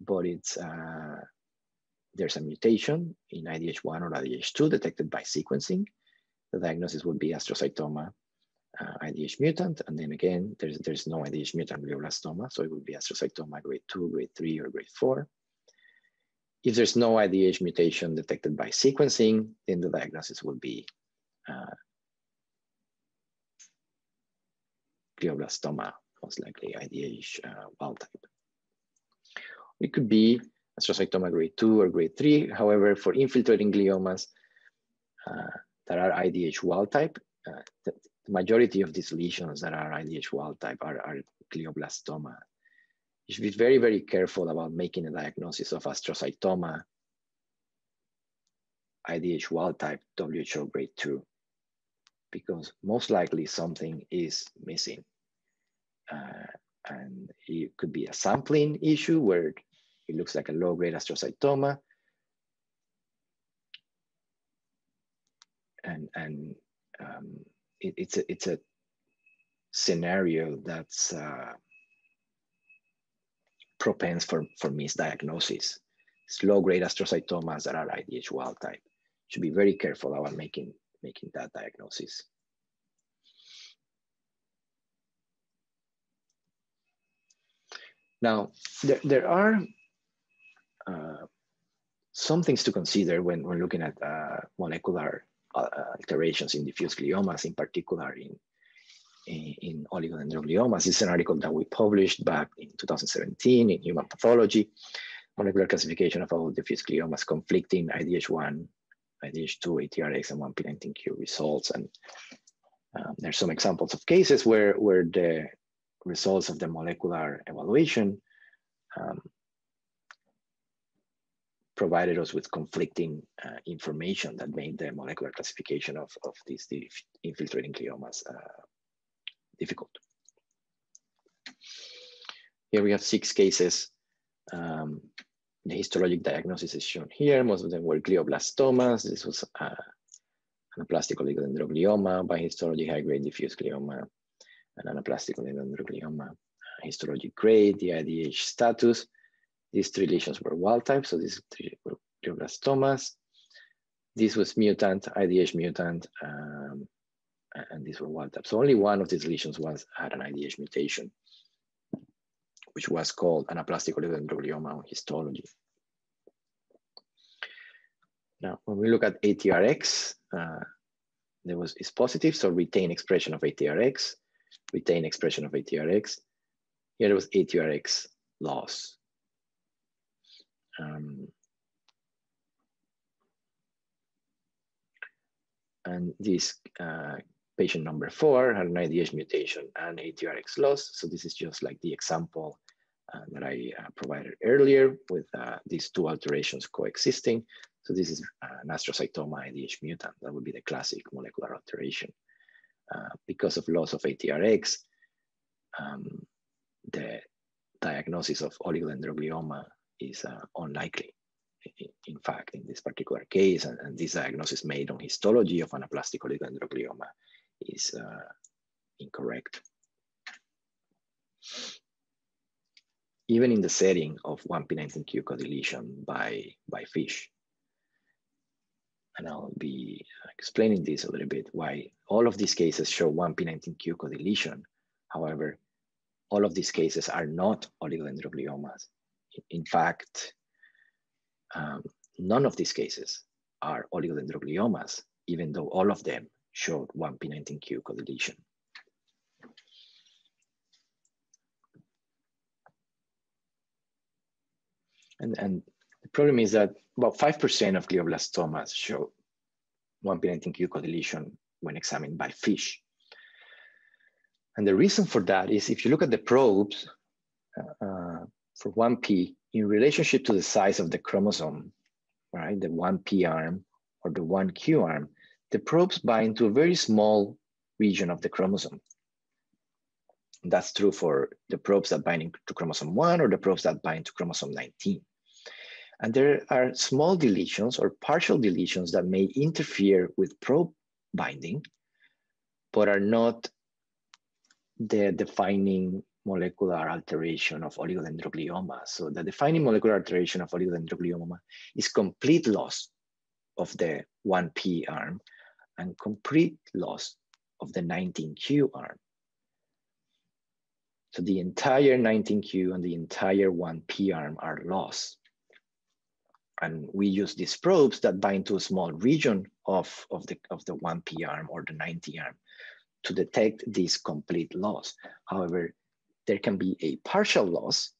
but it's uh, there's a mutation in IDH1 or IDH2 detected by sequencing. The diagnosis would be astrocytoma uh, IDH mutant. And then again, there's, there's no IDH mutant glioblastoma. So it would be astrocytoma grade two, grade three, or grade four. If there's no IDH mutation detected by sequencing, then the diagnosis would be uh, glioblastoma, most likely IDH uh, wild type. It could be astrocytoma grade 2 or grade 3. However, for infiltrating gliomas uh, that are IDH wild type, uh, the majority of these lesions that are IDH wild type are, are glioblastoma. You should be very, very careful about making a diagnosis of astrocytoma, IDH wild type, WHO grade two, because most likely something is missing. Uh, and it could be a sampling issue where it looks like a low grade astrocytoma. And, and um, it, it's, a, it's a scenario that's uh, propense for, for misdiagnosis. It's low grade astrocytomas that are IDH wild type. Should be very careful about making, making that diagnosis. Now, there, there are uh, some things to consider when we're looking at uh, molecular alterations in diffuse gliomas, in particular in, in, in oligodendrogliomas. This is an article that we published back in 2017 in Human Pathology, molecular classification of all diffuse gliomas, conflicting IDH1, IDH2, ATRX, and 1P19Q results. And um, there's some examples of cases where, where the results of the molecular evaluation um, provided us with conflicting uh, information that made the molecular classification of, of these infiltrating gliomas uh, difficult. Here we have six cases. Um, the histologic diagnosis is shown here. Most of them were glioblastomas. This was uh, anaplastic oligodendroglioma by histology high-grade diffuse glioma and anaplastic oligodendroglioma histologic grade, the IDH status. These three lesions were wild type, so these three were glioblastomas. This was mutant, IDH mutant, um, and these were wild type. So only one of these lesions was had an IDH mutation, which was called anaplastic oligodendroglioma on histology. Now, when we look at ATRX, uh, there was is positive, so retain expression of ATRX, retain expression of ATRX. Here was ATRX loss. Um, and this uh, patient number four had an IDH mutation and ATRX loss. So this is just like the example uh, that I uh, provided earlier with uh, these two alterations coexisting. So this is uh, an astrocytoma IDH mutant. That would be the classic molecular alteration. Uh, because of loss of ATRX, um, the diagnosis of oligodendroglioma is uh, unlikely. In fact, in this particular case, and, and, this diagnosis made on histology of anaplastic oligodendroglioma is uh, incorrect. Even in the setting of 1p19q codeletion by, by FISH, and I'll be explaining this a little bit, why all of these cases show 1p19q codeletion. However, all of these cases are not oligodendrogliomas. In fact, um, none of these cases are oligodendrogliomas, even though all of them showed 1p19q codeletion. And, and the problem is that about 5% of glioblastomas show 1p19q codeletion when examined by FISH. And the reason for that is if you look at the probes uh, for 1p in relationship to the size of the chromosome, right, the 1p arm or the 1q arm, the probes bind to a very small region of the chromosome. That's true for the probes that bind to chromosome 1 or the probes that bind to chromosome 19. And there are small deletions or partial deletions that may interfere with probe binding, but are not the defining molecular alteration of oligodendroglioma. So the defining molecular alteration of oligodendroglioma is complete loss of the 1P arm and complete loss of the 19Q arm. So the entire 19Q and the entire 1P arm are lost. And we use these probes that bind to a small region of, of, the, of the 1P arm or the 90 arm to detect this complete loss. However, there can be a partial loss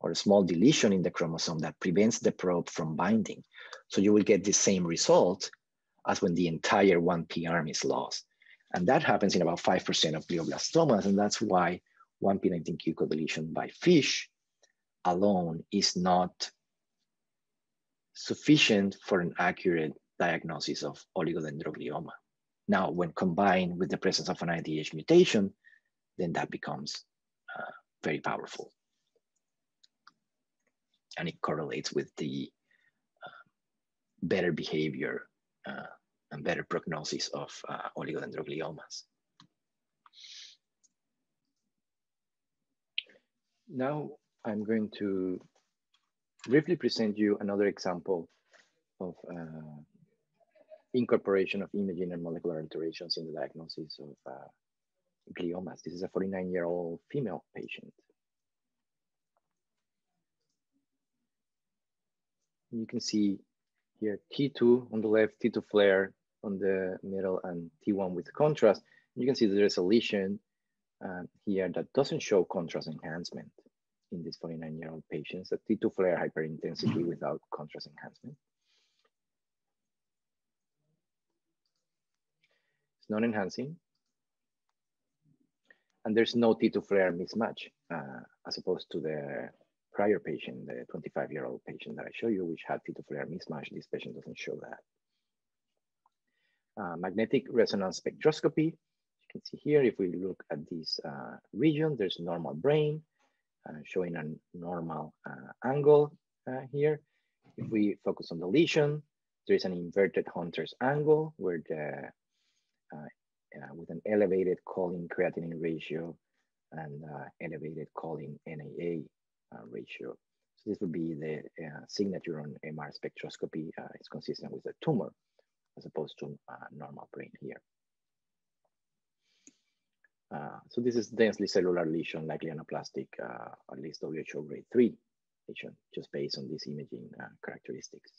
or a small deletion in the chromosome that prevents the probe from binding. So you will get the same result as when the entire 1P arm is lost. And that happens in about 5% of glioblastomas. And that's why 1p19q co-deletion by FISH alone is not sufficient for an accurate diagnosis of oligodendroglioma. Now, when combined with the presence of an IDH mutation, then that becomes very powerful. And it correlates with the uh, better behavior uh, and better prognosis of uh, oligodendrogliomas. Now I'm going to briefly present you another example of uh, incorporation of imaging and molecular alterations in the diagnosis of uh, gliomas. This is a 49 year old female patient. You can see here T2 on the left, T2 FLAIR on the middle, and T1 with contrast. You can see that there's a lesion uh, here that doesn't show contrast enhancement in these 49 year old patients, a T2 FLAIR hyperintensity without contrast enhancement. It's non-enhancing. And there's no T2 FLAIR mismatch uh, as opposed to the prior patient, the 25 year old patient that I show you, which had T2 FLAIR mismatch. This patient doesn't show that. Uh, magnetic resonance spectroscopy. You can see here, if we look at this uh, region, there's normal brain uh, showing a normal uh, angle uh, here. If we focus on the lesion, there is an inverted Hunter's angle where the with an elevated choline creatinine ratio and elevated choline NAA ratio. So this would be the signature on MR spectroscopy. it's consistent with a tumor as opposed to normal brain here. Uh, so this is densely cellular lesion, likely anaplastic, uh, at least WHO grade three lesion, just based on these imaging uh, characteristics.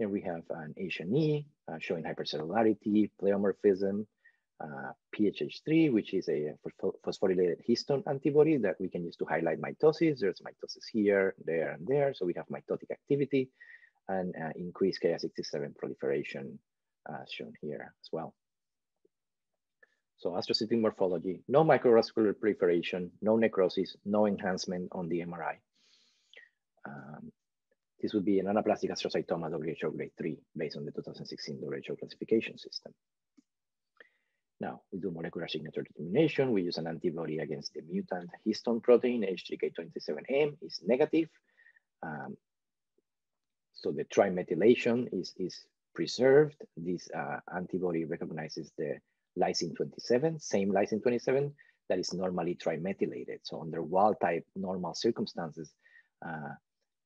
Here we have an H&E uh, showing hypercellularity, pleomorphism, uh, PHH3, which is a phosphorylated histone antibody that we can use to highlight mitosis. There's mitosis here, there, and there. So we have mitotic activity and uh, increased Ki67 proliferation shown here as well. So astrocytic morphology, no microvascular proliferation, no necrosis, no enhancement on the MRI. Um, this would be an anaplastic astrocytoma WHO grade 3 based on the 2016 WHO classification system. Now, we do molecular signature determination. We use an antibody against the mutant histone protein, H3K27M is negative. Um, so the trimethylation is, is preserved. This uh, antibody recognizes the lysine 27, same lysine 27 that is normally trimethylated. So under wild type normal circumstances, uh,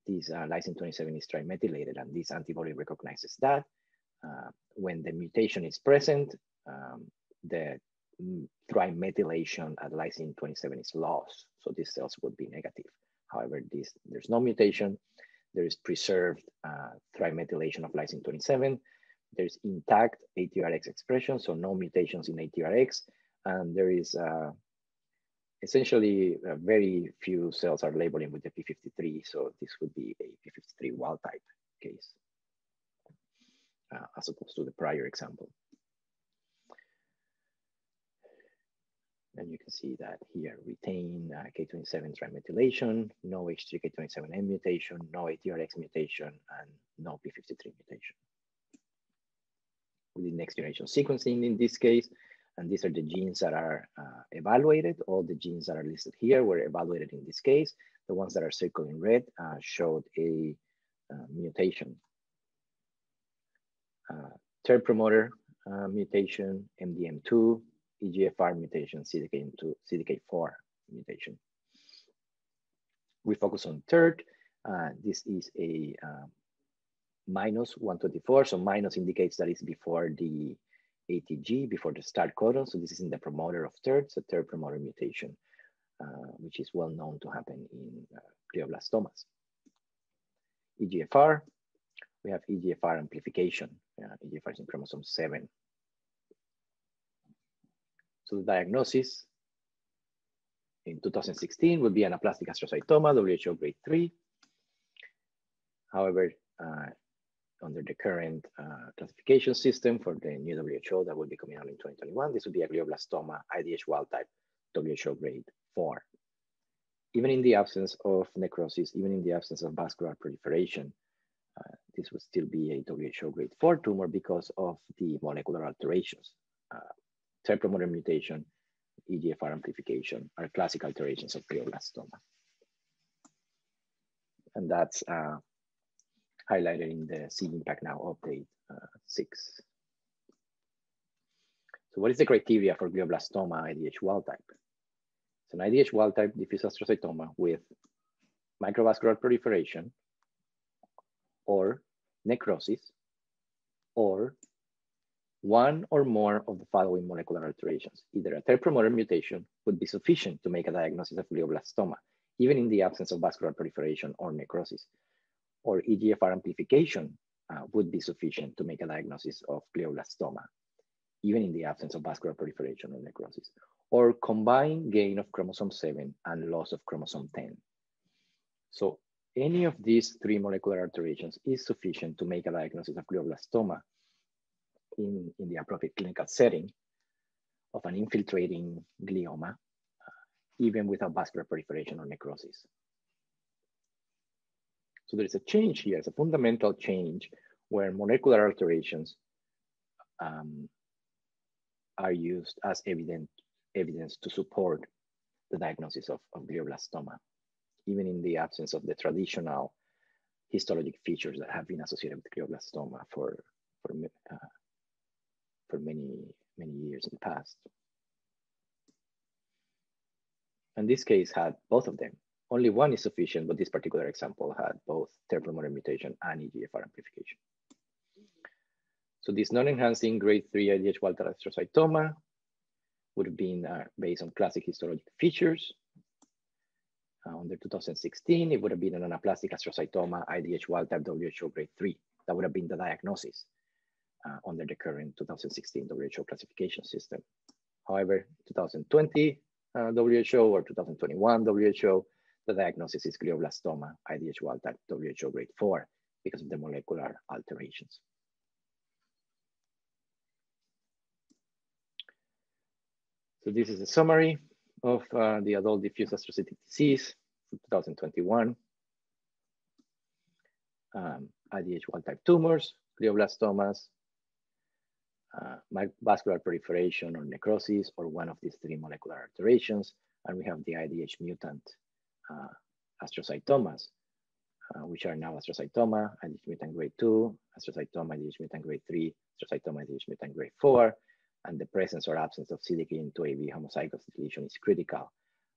this uh, lysine 27 is trimethylated and this antibody recognizes that. Uh, when the mutation is present, um, the trimethylation at lysine 27 is lost. So these cells would be negative. However, this, there's no mutation. There is preserved uh, trimethylation of lysine 27 there's intact ATRX expression, so no mutations in ATRX, and there is uh, essentially uh, very few cells are labeling with the P53, so this would be a P53 wild type case, uh, as opposed to the prior example. And you can see that here, retain uh, K27 trimethylation, no H3K27M mutation, no ATRX mutation, and no P53 mutation with the next generation sequencing in this case. And these are the genes that are uh, evaluated. All the genes that are listed here were evaluated in this case. The ones that are circled in red uh, showed a uh, mutation. Uh, TERT promoter uh, mutation, MDM2, EGFR mutation, CDK2, CDK4 mutation. We focus on TERT. Uh, this is a minus 124. So minus indicates that it's before the ATG, before the start codon. So this is in the promoter of TERT, so TERT promoter mutation, uh, which is well known to happen in uh, glioblastomas. EGFR, we have EGFR amplification. Uh, EGFR is in chromosome seven. So the diagnosis in 2016 would be anaplastic astrocytoma, WHO grade three. However, uh, under the current uh, classification system for the new WHO that will be coming out in 2021. This would be a glioblastoma IDH wild type WHO grade four. Even in the absence of necrosis, even in the absence of vascular proliferation, uh, this would still be a WHO grade four tumor because of the molecular alterations. Uh, mutation, EGFR amplification are classic alterations of glioblastoma. And that's uh, highlighted in the cIMPACT-NOW update uh, six. So what is the criteria for glioblastoma IDH wild type? It's an IDH wild type diffuse astrocytoma with microvascular proliferation or necrosis or one or more of the following molecular alterations. Either a TERT promoter mutation would be sufficient to make a diagnosis of glioblastoma, even in the absence of vascular proliferation or necrosis, or EGFR amplification uh, would be sufficient to make a diagnosis of glioblastoma, even in the absence of vascular proliferation or necrosis, or combined gain of chromosome 7 and loss of chromosome 10. So any of these three molecular alterations is sufficient to make a diagnosis of glioblastoma in, in the appropriate clinical setting of an infiltrating glioma, uh, even without vascular proliferation or necrosis. So there's a change here, it's a fundamental change where molecular alterations um, are used as evident, evidence to support the diagnosis of, of glioblastoma, even in the absence of the traditional histologic features that have been associated with glioblastoma for, for, uh, for many, many years in the past. And this case had both of them. Only one is sufficient, but this particular example had both TERT promoter mutation and EGFR amplification. So this non-enhancing grade 3 IDH wild type astrocytoma would have been uh, based on classic histologic features. Uh, under 2016, it would have been an anaplastic astrocytoma IDH wild type WHO grade 3. That would have been the diagnosis uh, under the current 2016 WHO classification system. However, 2020 uh, WHO or 2021 WHO the diagnosis is glioblastoma, IDH wild type WHO grade 4 because of the molecular alterations. So this is a summary of uh, the adult diffuse astrocytic disease for 2021. Um, IDH wild type tumors, glioblastomas, uh, vascular proliferation or necrosis, or one of these three molecular alterations. And we have the IDH mutant uh, astrocytomas, uh, which are now astrocytoma, IDH mutant grade 2, astrocytoma, IDH mutant grade 3, astrocytoma, IDH mutant grade 4, and the presence or absence of CDKN2AB homozygous deletion is critical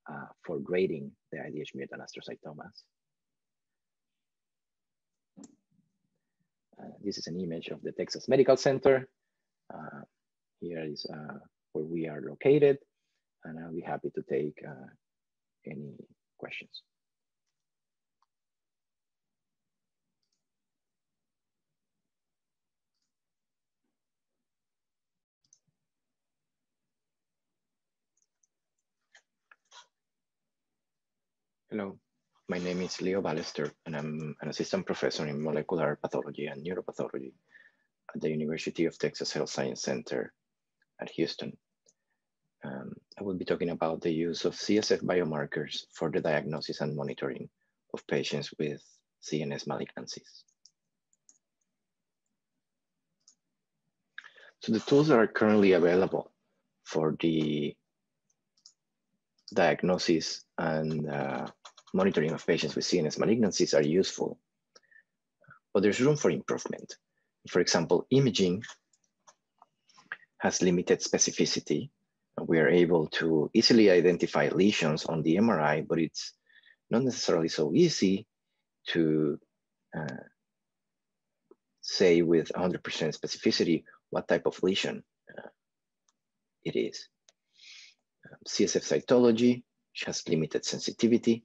uh, for grading the IDH mutant astrocytomas. Uh, this is an image of the Texas Medical Center. Uh, here is uh, where we are located, and I'll be happy to take any questions. Hello, my name is Leo Ballester, and I'm an assistant professor in molecular pathology and neuropathology at the University of Texas Health Science Center at Houston. Um, I will be talking about the use of CSF biomarkers for the diagnosis and monitoring of patients with CNS malignancies. So the tools that are currently available for the diagnosis and uh, monitoring of patients with CNS malignancies are useful, but there's room for improvement. For example, imaging has limited specificity we are able to easily identify lesions on the MRI, but it's not necessarily so easy to uh, say with 100% specificity what type of lesion uh, it is. Um, CSF cytology, has limited sensitivity.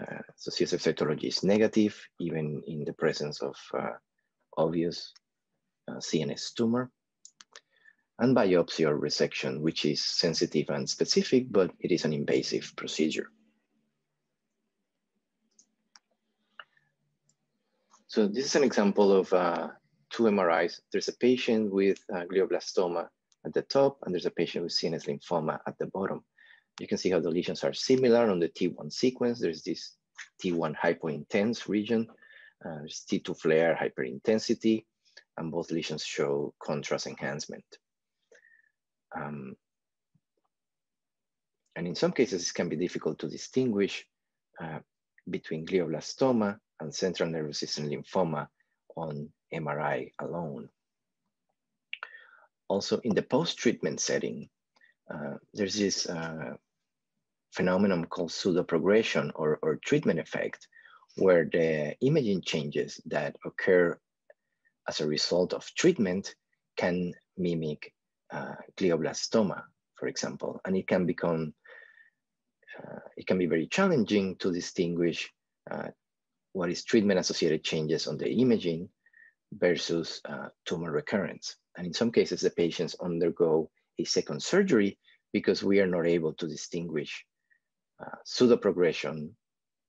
Uh, so CSF cytology is negative, even in the presence of uh, obvious uh, CNS tumor and biopsy or resection, which is sensitive and specific, but it is an invasive procedure. So this is an example of uh, two MRIs. There's a patient with uh, glioblastoma at the top, and there's a patient with CNS lymphoma at the bottom. You can see how the lesions are similar on the T1 sequence. There's this T1 hypointense region, uh, there's T2 FLAIR hyperintensity, and both lesions show contrast enhancement. Um, and in some cases, it can be difficult to distinguish uh, between glioblastoma and central nervous system lymphoma on MRI alone. Also, in the post-treatment setting, uh, there's this uh, phenomenon called pseudoprogression or, or treatment effect, where the imaging changes that occur as a result of treatment can mimic uh, glioblastoma, for example, and it can become, uh, it can be very challenging to distinguish uh, what is treatment-associated changes on the imaging versus uh, tumor recurrence. And in some cases, the patients undergo a second surgery because we are not able to distinguish uh, pseudoprogression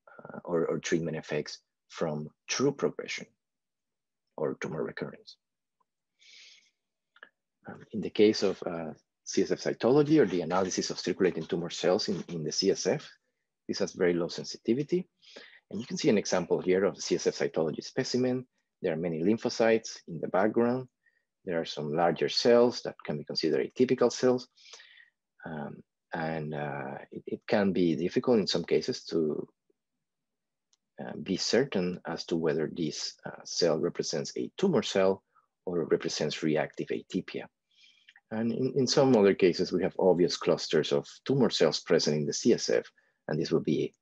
uh, or, or treatment effects from true progression or tumor recurrence. Um, in the case of uh, CSF cytology or the analysis of circulating tumor cells in, in the CSF, this has very low sensitivity. And you can see an example here of the CSF cytology specimen. There are many lymphocytes in the background. There are some larger cells that can be considered atypical cells. Um, and uh, it, it, can be difficult in some cases to uh, be certain as to whether this uh, cell represents a tumor cell or represents reactive atypia. And in, in some other cases, we have obvious clusters of tumor cells present in the CSF, and this will be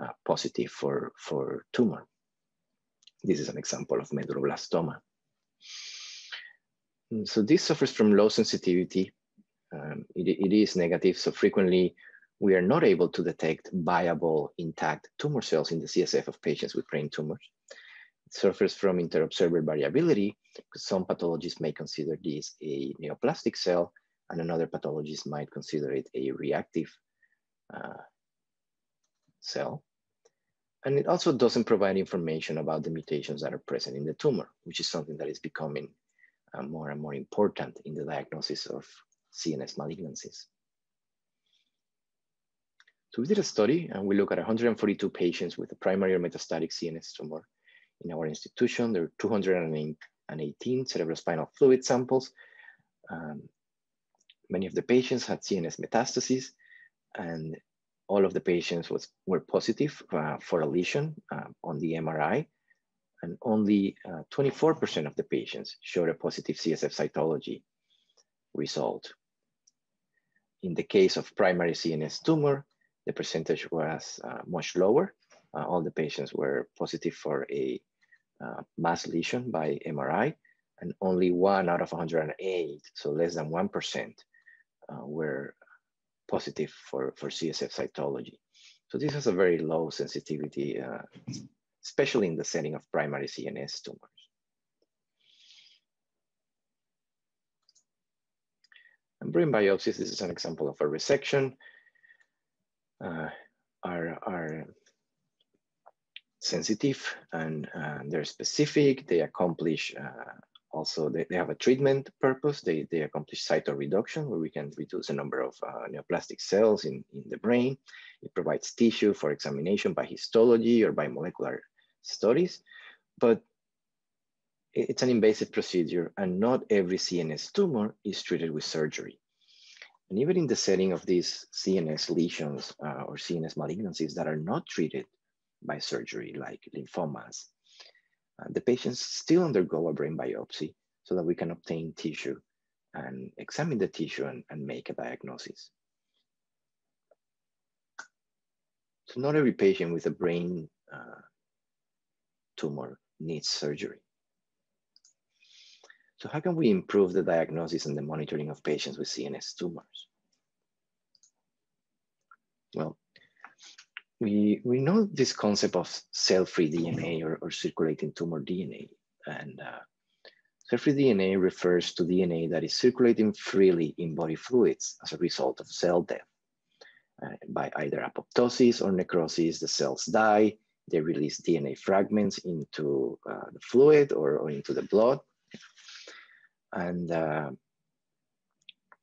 uh, positive for, for tumor. This is an example of medulloblastoma. Mm, so this suffers from low sensitivity. Um, it, it is negative, so frequently we are not able to detect viable intact tumor cells in the CSF of patients with brain tumors. Suffers from interobserver variability because some pathologists may consider this a neoplastic cell and another pathologist might consider it a reactive uh, cell. And it also doesn't provide information about the mutations that are present in the tumor, which is something that is becoming uh, more and more important in the diagnosis of CNS malignancies. So we did a study and we looked at 142 patients with a primary or metastatic CNS tumor in our institution. There were 218 cerebrospinal fluid samples. Um, many of the patients had CNS metastases and all of the patients was, were positive uh, for a lesion uh, on the MRI, and only 24% uh, of the patients showed a positive CSF cytology result. In the case of primary CNS tumor, the percentage was uh, much lower. Uh, all the patients were positive for a mass lesion by MRI, and only one out of 108, so less than 1%, were positive for, for CSF cytology. So this has a very low sensitivity, uh, especially in the setting of primary CNS tumors. And brain biopsies, this is an example of a resection, uh, are, are sensitive and uh, they're specific. They accomplish uh, also they, they have a treatment purpose. They, they accomplish cytoreduction where we can reduce the number of uh, neoplastic cells in, in the brain. It provides tissue for examination by histology or by molecular studies, but it's an invasive procedure and not every CNS tumor is treated with surgery. And even in the setting of these CNS lesions uh, or CNS malignancies that are not treated by surgery like lymphomas, uh, the patients still undergo a brain biopsy so that we can obtain tissue and examine the tissue and, and make a diagnosis. So not every patient with a brain uh, tumor needs surgery. So how can we improve the diagnosis and the monitoring of patients with CNS tumors? Well, we, we know this concept of cell-free DNA or, or, circulating tumor DNA. And uh, cell-free DNA refers to DNA that is circulating freely in body fluids as a result of cell death. Uh, by either apoptosis or necrosis, the cells die, they release DNA fragments into uh, the fluid or, or, into the blood. And uh,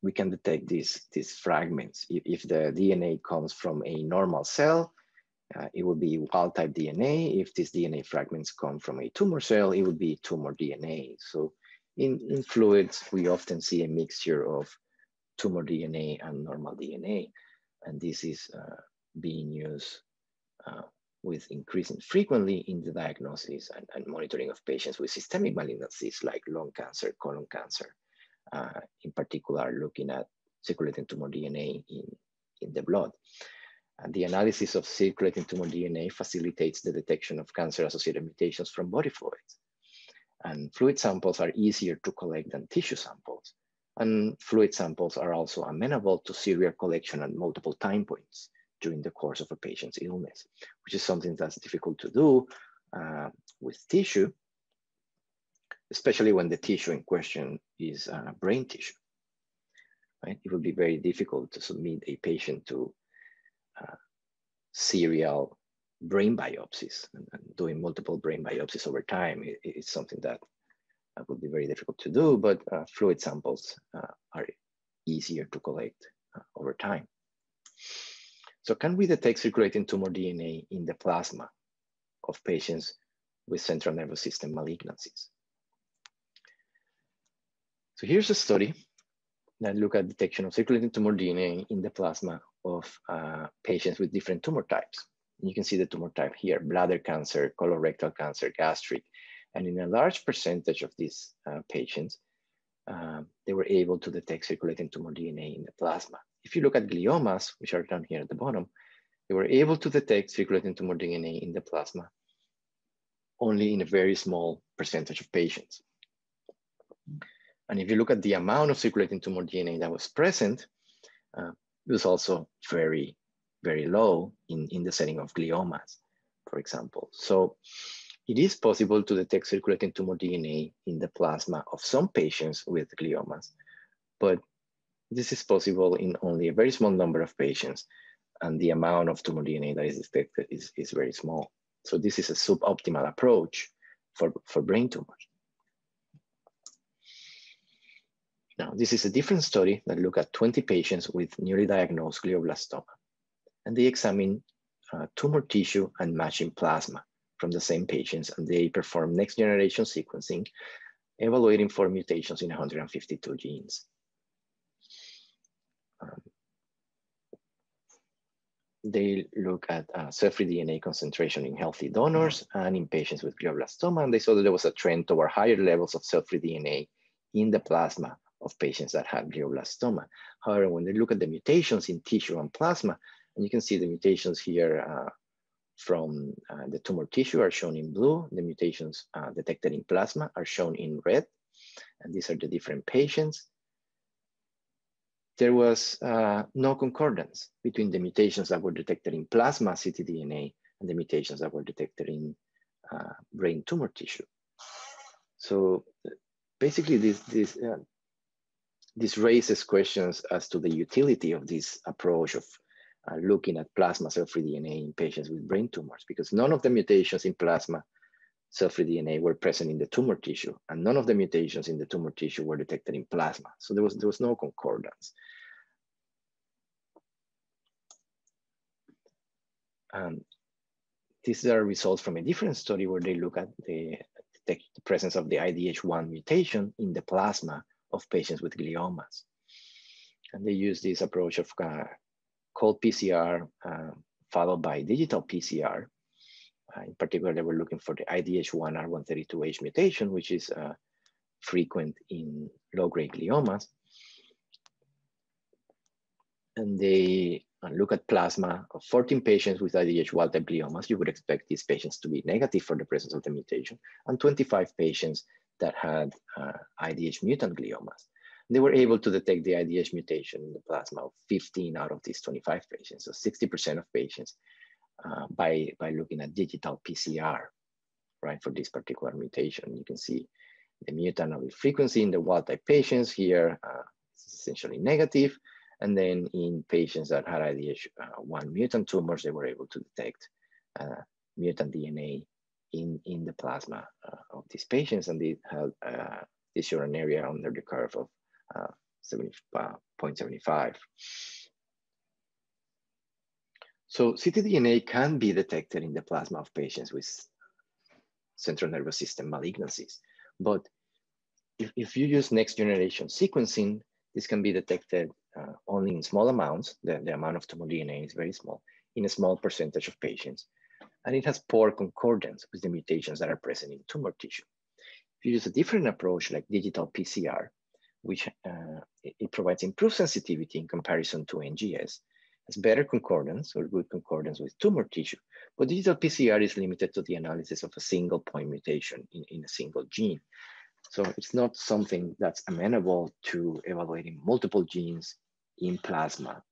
we can detect these, these fragments. If the DNA comes from a normal cell, uh, it will be wild type DNA. If these DNA fragments come from a tumor cell, it would be tumor DNA. So in, in fluids, we often see a mixture of tumor DNA and normal DNA. And this is uh, being used uh, with increasing frequently in the diagnosis and, and, monitoring of patients with systemic malignancies like lung cancer, colon cancer, uh, in particular looking at circulating tumor DNA in, in the blood. The analysis of circulating tumor DNA facilitates the detection of cancer-associated mutations from body fluids. And fluid samples are easier to collect than tissue samples. And fluid samples are also amenable to serial collection at multiple time points during the course of a patient's illness, which is something that's difficult to do uh, with tissue, especially when the tissue in question is uh, brain tissue. Right? It would be very difficult to submit a patient to uh, serial brain biopsies and, and, doing multiple brain biopsies over time is something that would be very difficult to do, but uh, fluid samples uh, are easier to collect over time. So can we detect circulating tumor DNA in the plasma of patients with central nervous system malignancies? So here's a study that look at detection of circulating tumor DNA in the plasma of uh, patients with different tumor types. And you can see the tumor type here, bladder cancer, colorectal cancer, gastric. And in a large percentage of these uh, patients, uh, they were able to detect circulating tumor DNA in the plasma. If you look at gliomas, which are down here at the bottom, they were able to detect circulating tumor DNA in the plasma only in a very small percentage of patients. And if you look at the amount of circulating tumor DNA that was present, uh, it was also very, very low in, in the setting of gliomas, for example. So it is possible to detect circulating tumor DNA in the plasma of some patients with gliomas, but this is possible in only a very small number of patients and the amount of tumor DNA that is detected is, is very small. So this is a suboptimal approach for, for brain tumors. Now, this is a different study that looked at 20 patients with newly diagnosed glioblastoma. And they examined uh, tumor tissue and matching plasma from the same patients, and they performed next generation sequencing, evaluating for mutations in 152 genes. Um, they look at uh, cell-free DNA concentration in healthy donors and in patients with glioblastoma, and they saw that there was a trend toward higher levels of cell-free DNA in the plasma of patients that had glioblastoma. However, when they look at the mutations in tissue and plasma, and you can see the mutations here uh, from uh, the tumor tissue are shown in blue, the mutations uh, detected in plasma are shown in red, and these are the different patients. There was uh, no concordance between the mutations that were detected in plasma ctDNA and the mutations that were detected in uh, brain tumor tissue. So basically this, this uh, this raises questions as to the utility of this approach of uh, looking at plasma cell-free DNA in patients with brain tumors, because none of the mutations in plasma cell-free DNA were present in the tumor tissue, and none of the mutations in the tumor tissue were detected in plasma. So there was, there was no concordance. Um, these are results from a different study where they look at the, the presence of the IDH1 mutation in the plasma of patients with gliomas. And they use this approach of uh, cold PCR uh, followed by digital PCR. Uh, in particular, they were looking for the IDH1 R132H mutation, which is uh, frequent in low-grade gliomas. And they uh, look at plasma of 14 patients with IDH wild-type gliomas. You would expect these patients to be negative for the presence of the mutation, and 25 patients that had uh, IDH mutant gliomas. They were able to detect the IDH mutation in the plasma of 15 out of these 25 patients, so 60% of patients uh, by, by looking at digital PCR, right, for this particular mutation. You can see the mutant allele frequency in the wild type patients here uh, is essentially negative. And then in patients that had IDH1 uh, mutant tumors, they were able to detect uh, mutant DNA in, in the plasma uh, of these patients, and they had uh, this area under the curve of uh, 0.75. So ctDNA can be detected in the plasma of patients with central nervous system malignancies. But if, if you use next generation sequencing, this can be detected uh, only in small amounts. The, the amount of tumor DNA is very small in a small percentage of patients. And it has poor concordance with the mutations that are present in tumor tissue. If you use a different approach like digital PCR, which uh, it, provides improved sensitivity in comparison to NGS, has better concordance or good concordance with tumor tissue. But digital PCR is limited to the analysis of a single point mutation in, in a single gene. So it's not something that's amenable to evaluating multiple genes in plasma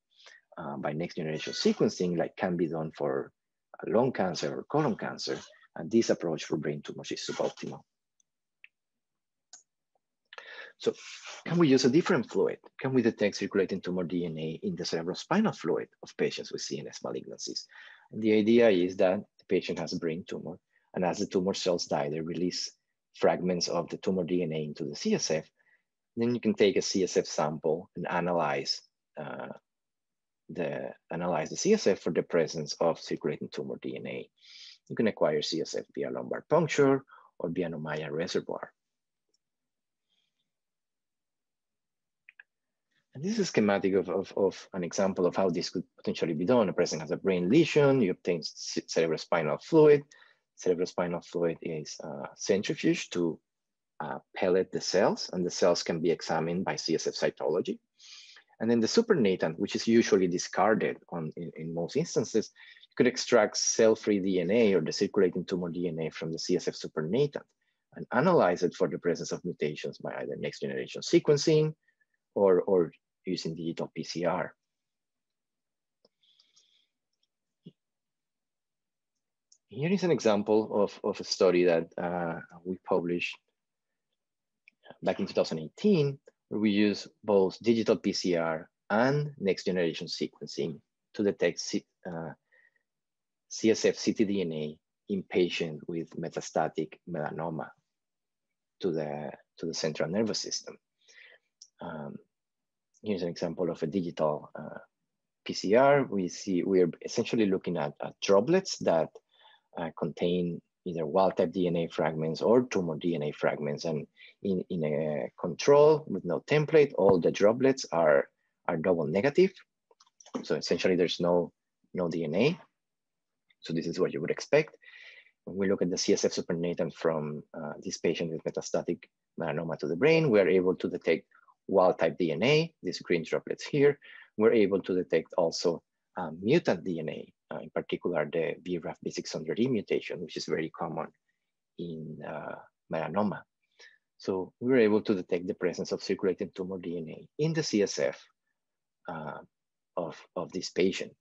uh, by next generation sequencing like can be done for lung cancer or colon cancer. And this approach for brain tumors is suboptimal. So can we use a different fluid? Can we detect circulating tumor DNA in the cerebrospinal fluid of patients with CNS malignancies? And the idea is that the patient has a brain tumor, and as the tumor cells die, they release fragments of the tumor DNA into the CSF. Then you can take a CSF sample and analyze uh, the analyze the CSF for the presence of circulating tumor DNA. You can acquire CSF via lumbar puncture or via an Ommaya reservoir. And this is schematic of, of, of, an example of how this could potentially be done. A person has a brain lesion, you obtain cerebrospinal fluid. Cerebrospinal fluid is centrifuged to uh, pellet the cells, and the cells can be examined by CSF cytology. And then the supernatant, which is usually discarded on, in, in most instances, could extract cell-free DNA or the circulating tumor DNA from the CSF supernatant and analyze it for the presence of mutations by either next generation sequencing or, or using digital PCR. Here is an example of, of a study that uh, we published back in 2018, where we use both digital PCR and next generation sequencing to detect C, uh, CSF ctDNA in patients with metastatic melanoma to the, to the central nervous system. Um, here's an example of a digital uh, PCR. We see we're essentially looking at, at droplets that uh, contain either wild type DNA fragments or tumor DNA fragments. And in, in a control with no template, all the droplets are, are double negative. So essentially there's no, no DNA. So this is what you would expect. When we look at the CSF supernatant from uh, this patient with metastatic melanoma to the brain, we are able to detect wild type DNA, these green droplets here, we're able to detect also um, mutant DNA, uh, in particular the BRAF V600E mutation, which is very common in uh, melanoma. So we were able to detect the presence of circulating tumor DNA in the CSF uh, of, of this patient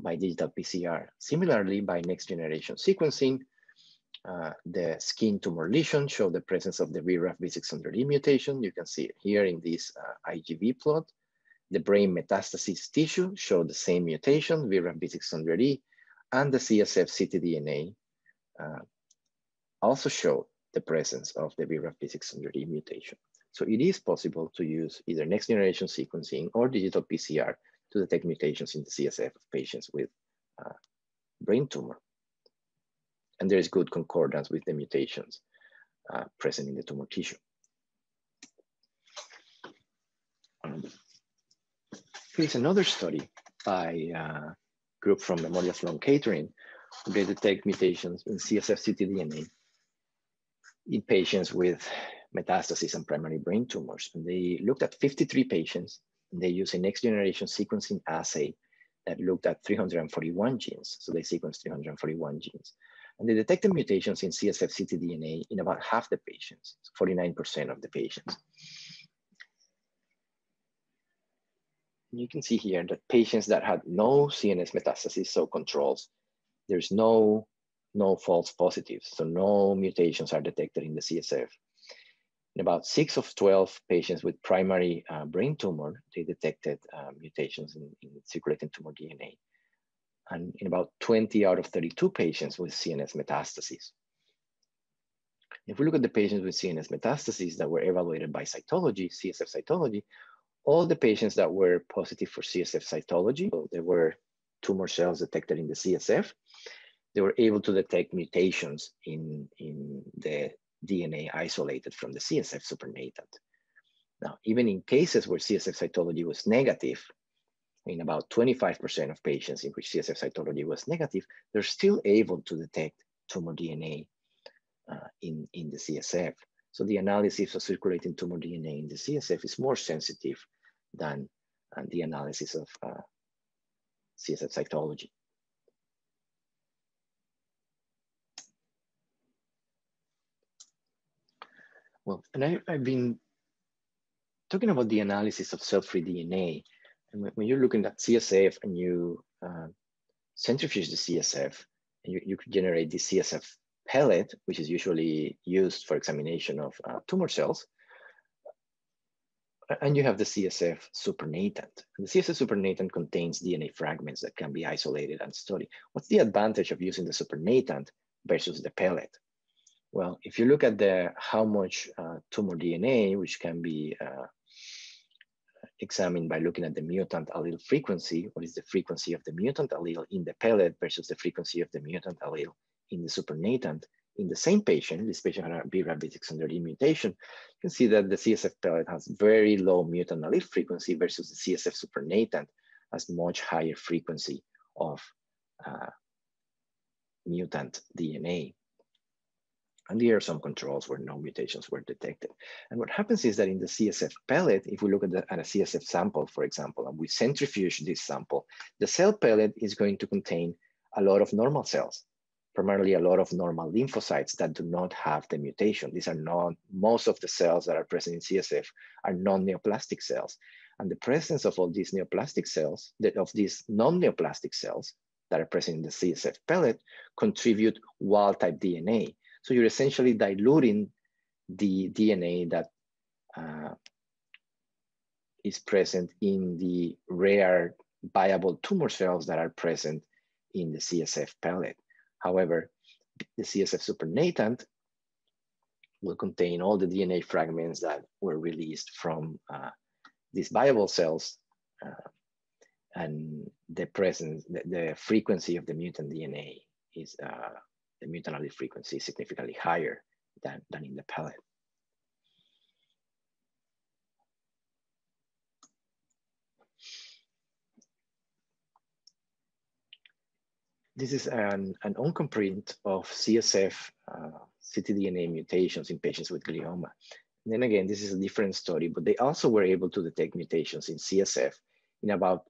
by digital PCR. Similarly, by next generation sequencing, uh, the skin tumor lesion show the presence of the BRAF V600E mutation. You can see it here in this uh, IGV plot. The brain metastasis tissue show the same mutation, BRAF V600E, and the CSF ctDNA uh, also show the presence of the BRAF V600E mutation. So it is possible to use either next generation sequencing or digital PCR to detect mutations in the CSF of patients with uh, brain tumor and there is good concordance with the mutations uh, present in the tumor tissue. Um, here's another study by a group from Memorial Sloan Kettering, they detect mutations in CSF ctDNA in patients with metastases and primary brain tumors. And they looked at 53 patients, and they used a next generation sequencing assay that looked at 341 genes. So they sequenced 341 genes. And they detected mutations in CSF ctDNA in about half the patients, 49% of the patients. You can see here that patients that had no CNS metastasis, so controls, there's no, no false positives, so no mutations are detected in the CSF. In about six of 12 patients with primary uh, brain tumor, they detected uh, mutations in, in circulating tumor DNA. and in about 20 out of 32 patients with CNS metastases. If we look at the patients with CNS metastases that were evaluated by cytology, CSF cytology, all the patients that were positive for CSF cytology, so there were tumor cells detected in the CSF, they were able to detect mutations in, in the DNA isolated from the CSF supernatant. Now, even in cases where CSF cytology was negative, in about 25% of patients in which CSF cytology was negative, they're still able to detect tumor DNA uh, in, in the CSF. So the analysis of circulating tumor DNA in the CSF is more sensitive than uh, the analysis of uh, CSF cytology. Well, and I, have been talking about the analysis of cell-free DNA. And when you're looking at CSF and you uh, centrifuge the CSF, and you, you could generate the CSF pellet, which is usually used for examination of uh, tumor cells. And you have the CSF supernatant. And the CSF supernatant contains DNA fragments that can be isolated and studied. What's the advantage of using the supernatant versus the pellet? Well, if you look at the how much uh, tumor DNA, which can be uh, examined by looking at the mutant allele frequency, what is the frequency of the mutant allele in the pellet versus the frequency of the mutant allele in the supernatant, in the same patient, this patient had a BRAF V600E mutation, you can see that the CSF pellet has very low mutant allele frequency versus the CSF supernatant has much higher frequency of uh, mutant DNA. And here are some controls where no mutations were detected. And what happens is that in the CSF pellet, if we look at, the, at a CSF sample, for example, and we centrifuge this sample, the cell pellet is going to contain a lot of normal cells, primarily a lot of normal lymphocytes that do not have the mutation. These are not, most of the cells that are present in CSF are non-neoplastic cells. And the presence of all these neoplastic cells, that of these non-neoplastic cells that are present in the CSF pellet contribute wild type DNA. So you're essentially diluting the DNA that uh, is present in the rare viable tumor cells that are present in the CSF pellet. However, the CSF supernatant will contain all the DNA fragments that were released from uh, these viable cells uh, and the presence, the, the, frequency of the mutant DNA is uh, the mutant allele frequency is significantly higher than, than in the pellet. This is an, an oncoprint of CSF uh, ctDNA mutations in patients with glioma. And then again, this is a different story, but they also were able to detect mutations in CSF in about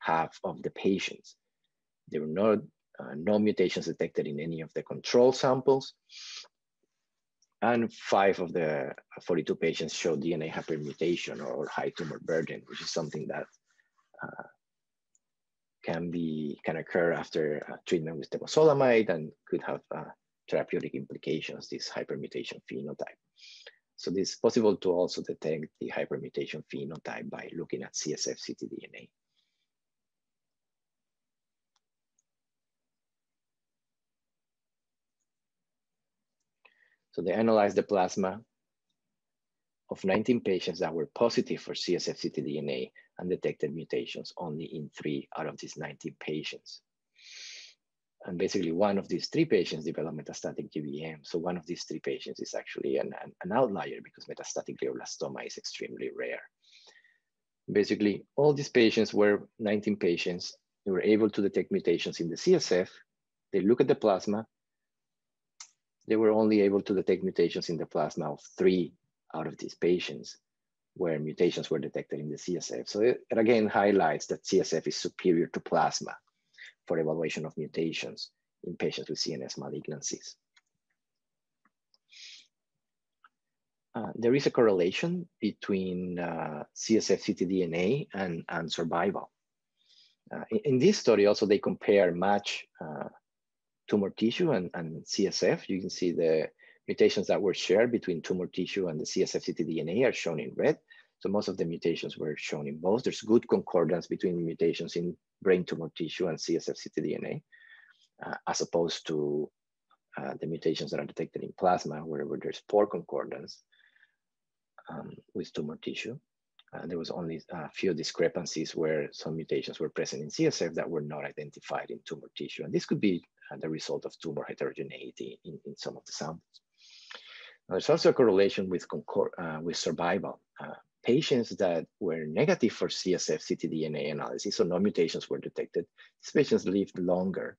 half of the patients. They were not no mutations detected in any of the control samples. And five of the 42 patients showed DNA hypermutation or high tumor burden, which is something that uh, can be can occur after uh, treatment with temozolomide and could have uh, therapeutic implications, this hypermutation phenotype. So it's possible to also detect the hypermutation phenotype by looking at CSF ctDNA. So they analyzed the plasma of 19 patients that were positive for CSF ctDNA and detected mutations only in three out of these 19 patients. And basically one of these three patients developed metastatic GBM. So one of these three patients is actually an, an, an outlier because metastatic glioblastoma is extremely rare. Basically, all these patients were 19 patients. They were able to detect mutations in the CSF. They look at the plasma they were only able to detect mutations in the plasma of three out of these patients where mutations were detected in the CSF. So it, it again highlights that CSF is superior to plasma for evaluation of mutations in patients with CNS malignancies. Uh, there is a correlation between uh, CSF ctDNA and, and survival. Uh, in, in, this study also they compare match uh, tumor tissue and, and CSF. You can see the mutations that were shared between tumor tissue and the CSF ctDNA are shown in red. So most of the mutations were shown in both. There's good concordance between mutations in brain tumor tissue and CSF ctDNA, uh, as opposed to uh, the mutations that are detected in plasma, where, where there's poor concordance um, with tumor tissue. Uh, there was only a few discrepancies where some mutations were present in CSF that were not identified in tumor tissue. And this could be the result of tumor heterogeneity in, in some of the samples. Now, there's also a correlation with, uh, with survival. Uh, patients that were negative for CSF ctDNA analysis, so no mutations were detected, these patients lived longer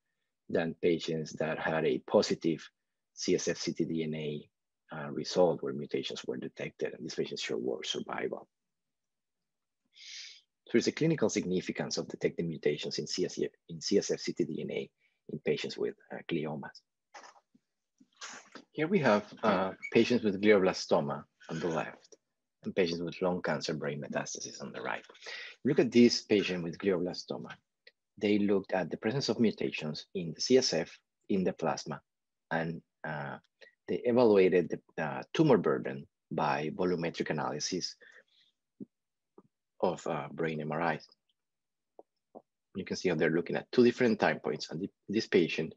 than patients that had a positive CSF ctDNA uh, result where mutations were detected, and these patients show worse survival. So there's a clinical significance of detecting mutations in CSF, in CSF ctDNA in patients with uh, gliomas. Here we have uh, patients with glioblastoma on the left and patients with lung cancer brain metastasis on the right. Look at this patient with glioblastoma. They looked at the presence of mutations in the CSF, in the plasma, and uh, they evaluated the uh, tumor burden by volumetric analysis of uh, brain MRIs. You can see how they're looking at two different time points. And this patient,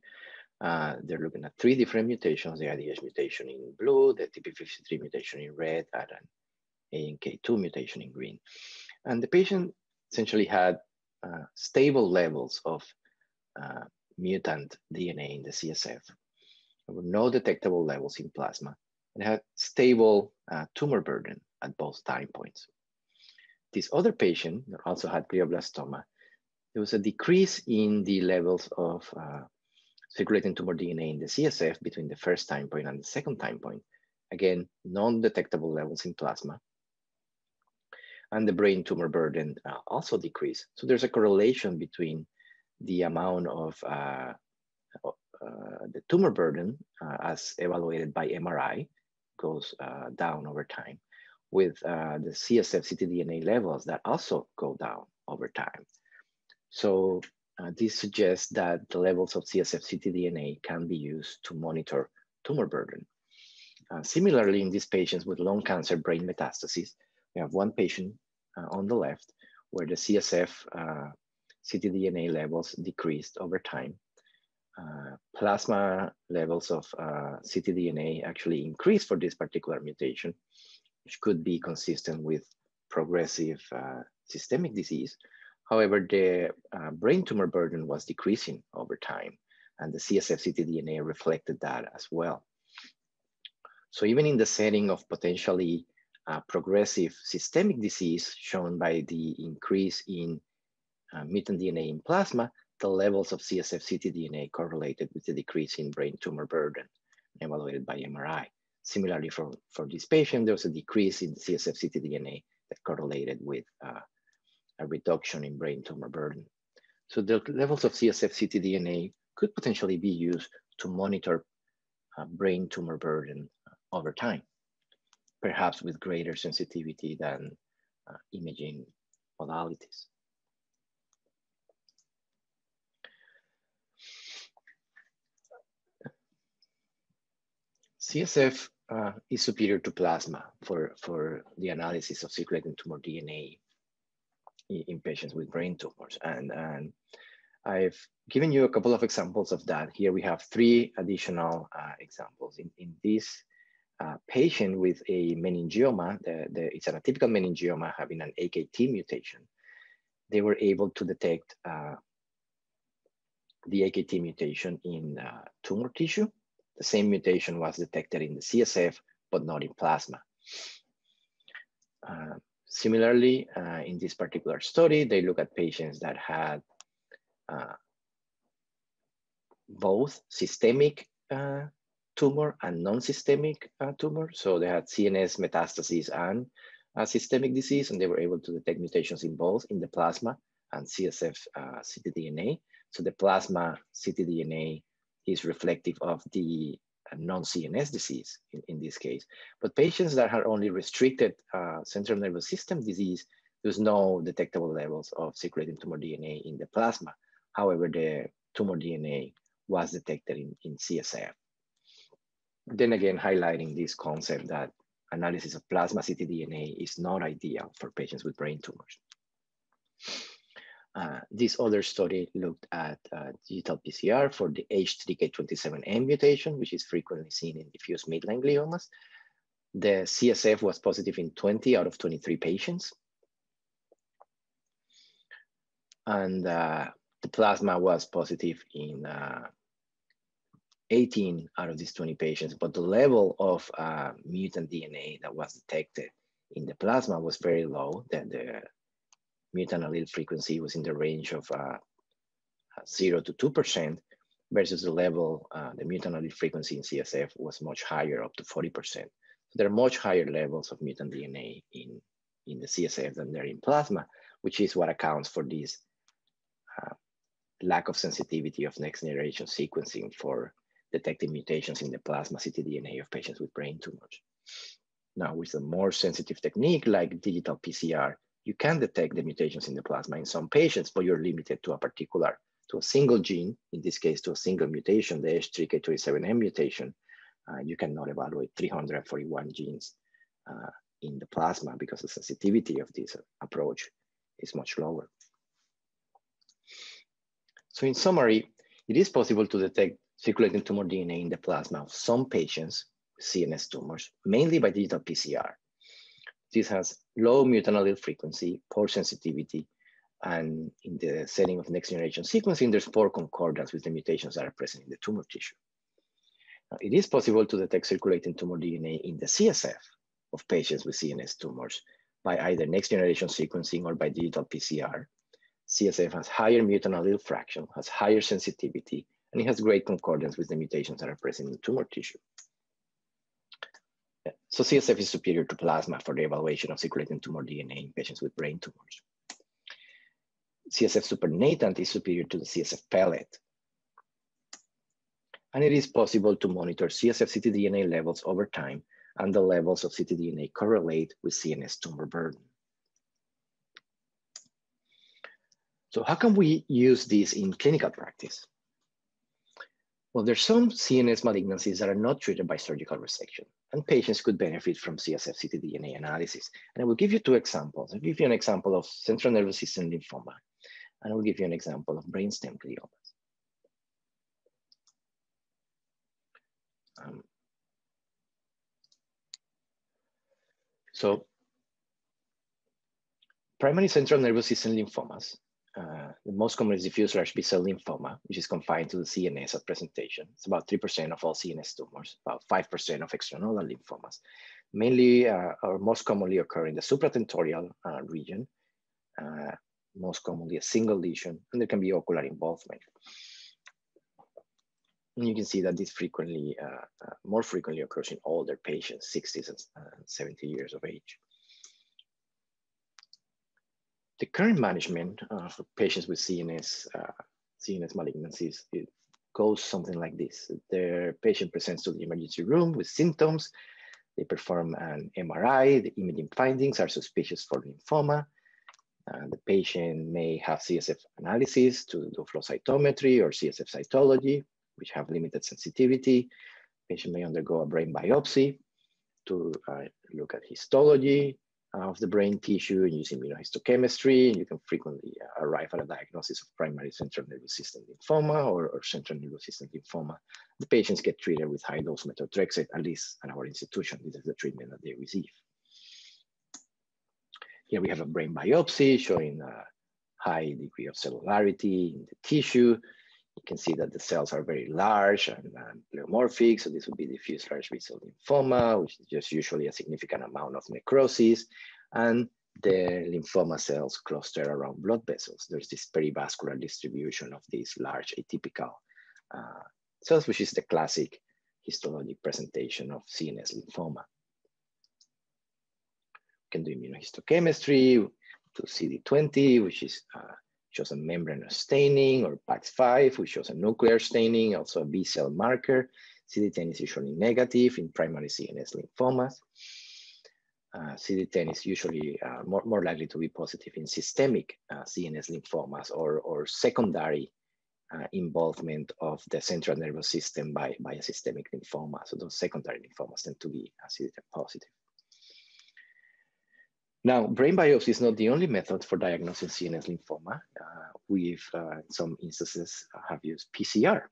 uh, they're looking at three different mutations, the IDH mutation in blue, the TP53 mutation in red, and an ANK2 mutation in green. And the patient essentially had uh, stable levels of uh, mutant DNA in the CSF. There were no detectable levels in plasma and had stable uh, tumor burden at both time points. This other patient also had glioblastoma. There was a decrease in the levels of uh, circulating tumor DNA in the CSF between the first time point and the second time point. Again, non-detectable levels in plasma. And the brain tumor burden uh, also decreased. So there's a correlation between the amount of uh, uh, the tumor burden uh, as evaluated by MRI goes uh, down over time with the CSF ctDNA levels that also go down over time. So uh, this suggests that the levels of CSF ctDNA can be used to monitor tumor burden. Uh, similarly, in these patients with lung cancer brain metastases, we have one patient uh, on the left where the CSF uh, ctDNA levels decreased over time. Uh, plasma levels of ctDNA actually increased for this particular mutation, which could be consistent with progressive uh, systemic disease. However, the uh, brain tumor burden was decreasing over time, and the CSF ctDNA reflected that as well. So even in the setting of potentially uh, progressive systemic disease shown by the increase in uh, mutant DNA in plasma, the levels of CSF ctDNA correlated with the decrease in brain tumor burden evaluated by MRI. Similarly, for, for this patient, there was a decrease in CSF ctDNA that correlated with uh, a reduction in brain tumor burden. So the levels of CSF ctDNA could potentially be used to monitor uh, brain tumor burden over time, perhaps with greater sensitivity than uh, imaging modalities. CSF uh, is superior to plasma for, for the analysis of circulating tumor DNA in, patients with brain tumors. And, and I've given you a couple of examples of that. Here we have three additional uh, examples. In, in this uh, patient with a meningioma, the, the, it's an atypical meningioma having an AKT mutation, they were able to detect uh, the AKT mutation in uh, tumor tissue the same mutation was detected in the CSF, but not in plasma. Uh, similarly, uh, in this particular study, they look at patients that had uh, both systemic uh, tumor and non-systemic uh, tumor. So they had CNS metastases and uh, systemic disease, and they were able to detect mutations in both in the plasma and CSF ctDNA. So the plasma ctDNA is reflective of the uh, non-CNS disease in, in this case. But patients that had only restricted uh, central nervous system disease, there's no detectable levels of circulating tumor DNA in the plasma. However, the tumor DNA was detected in, in CSF. Then again, highlighting this concept that analysis of plasma ctDNA is not ideal for patients with brain tumors. Uh, this other study looked at uh, digital PCR for the H3K27M mutation, which is frequently seen in diffuse midline gliomas. The CSF was positive in 20 out of 23 patients. And uh, the plasma was positive in uh, 18 out of these 20 patients, but the level of uh, mutant DNA that was detected in the plasma was very low. That the mutant allele frequency was in the range of uh, zero to 2% versus the level, uh, the mutant allele frequency in CSF was much higher, up to 40%. So there are much higher levels of mutant DNA in, in the CSF than there in plasma, which is what accounts for this uh, lack of sensitivity of next generation sequencing for detecting mutations in the plasma ctDNA of patients with brain tumors. Now, with a more sensitive technique like digital PCR, you can detect the mutations in the plasma in some patients, but you're limited to a particular, to a single gene, in this case, to a single mutation, the H3K27M mutation. Uh, you cannot evaluate 341 genes uh, in the plasma because the sensitivity of this approach is much lower. So in summary, it is possible to detect circulating tumor DNA in the plasma of some patients CNS tumors, mainly by digital PCR. This has low mutant allele frequency, poor sensitivity, and in the setting of next generation sequencing, there's poor concordance with the mutations that are present in the tumor tissue. Now, it is possible to detect circulating tumor DNA in the CSF of patients with CNS tumors by either next generation sequencing or by digital PCR. CSF has higher mutant allele fraction, has higher sensitivity, and it has great concordance with the mutations that are present in the tumor tissue. So CSF is superior to plasma for the evaluation of circulating tumor DNA in patients with brain tumors. CSF supernatant is superior to the CSF pellet. And it is possible to monitor CSF ctDNA levels over time and the levels of ctDNA correlate with CNS tumor burden. So how can we use this in clinical practice? Well, there's some CNS malignancies that are not treated by surgical resection, and patients could benefit from CSF ctDNA analysis. And I will give you two examples. I'll give you an example of central nervous system lymphoma, and I will give you an example of brainstem gliomas. Um, so primary central nervous system lymphomas uh, the most common is diffuse large B-cell lymphoma, which is confined to the CNS at presentation. It's about 3% of all CNS tumors, about 5% of extranodal lymphomas. Mainly, uh, or most commonly occur in the supratentorial uh, region, uh, most commonly a single lesion, and there can be ocular involvement. And you can see that this frequently, uh, uh, more frequently occurs in older patients, 60s and 70 years of age. The current management uh, for patients with CNS, uh, CNS malignancies, it goes something like this. The patient presents to the emergency room with symptoms. They perform an MRI. The imaging findings are suspicious for lymphoma. Uh, the patient may have CSF analysis to do flow cytometry or CSF cytology, which have limited sensitivity. Patient may undergo a brain biopsy to uh, look at histology, of the brain tissue and using immunohistochemistry, you can frequently uh, arrive at a diagnosis of primary central nervous system lymphoma or, or central nervous system lymphoma. The patients get treated with high dose methotrexate, at least at our institution. This is the treatment that they receive. Here we have a brain biopsy showing a high degree of cellularity in the tissue. You can see that the cells are very large and, and pleomorphic. So this would be diffuse large B-cell lymphoma, which is just usually a significant amount of necrosis. And the lymphoma cells cluster around blood vessels. There's this perivascular distribution of these large atypical uh, cells, which is the classic histologic presentation of CNS lymphoma. We can do immunohistochemistry to CD20, which is uh, shows a membranous staining, or PAX5, which shows a nuclear staining, also a B cell marker. CD10 is usually negative in primary CNS lymphomas. Uh, CD10 is usually uh, more, more likely to be positive in systemic uh, CNS lymphomas or, or secondary uh, involvement of the central nervous system by, by a systemic lymphoma. So those secondary lymphomas tend to be CD10 positive. Now, brain biopsy is not the only method for diagnosing CNS lymphoma. Uh, we've, uh, in some instances, have used PCR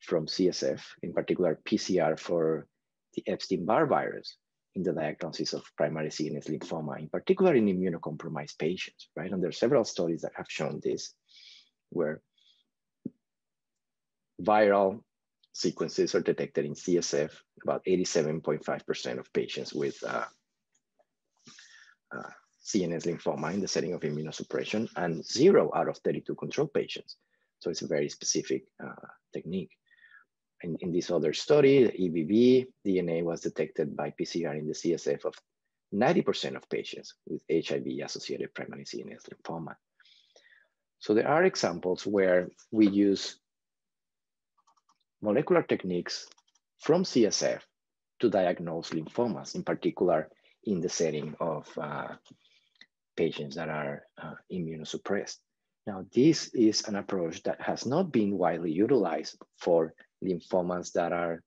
from CSF, in particular PCR for the Epstein-Barr virus in the diagnosis of primary CNS lymphoma, in particular in immunocompromised patients, right? And there are several studies that have shown this, where viral sequences are detected in CSF, about 87.5% of patients with uh, uh, CNS lymphoma in the setting of immunosuppression, and zero out of 32 control patients. So it's a very specific uh, technique. In, in this other study, EBV DNA was detected by PCR in the CSF of 90% of patients with HIV-associated primary CNS lymphoma. So there are examples where we use molecular techniques from CSF to diagnose lymphomas, in particular in the setting of uh, patients that are uh, immunosuppressed. Now, this is an approach that has not been widely utilized for lymphomas that are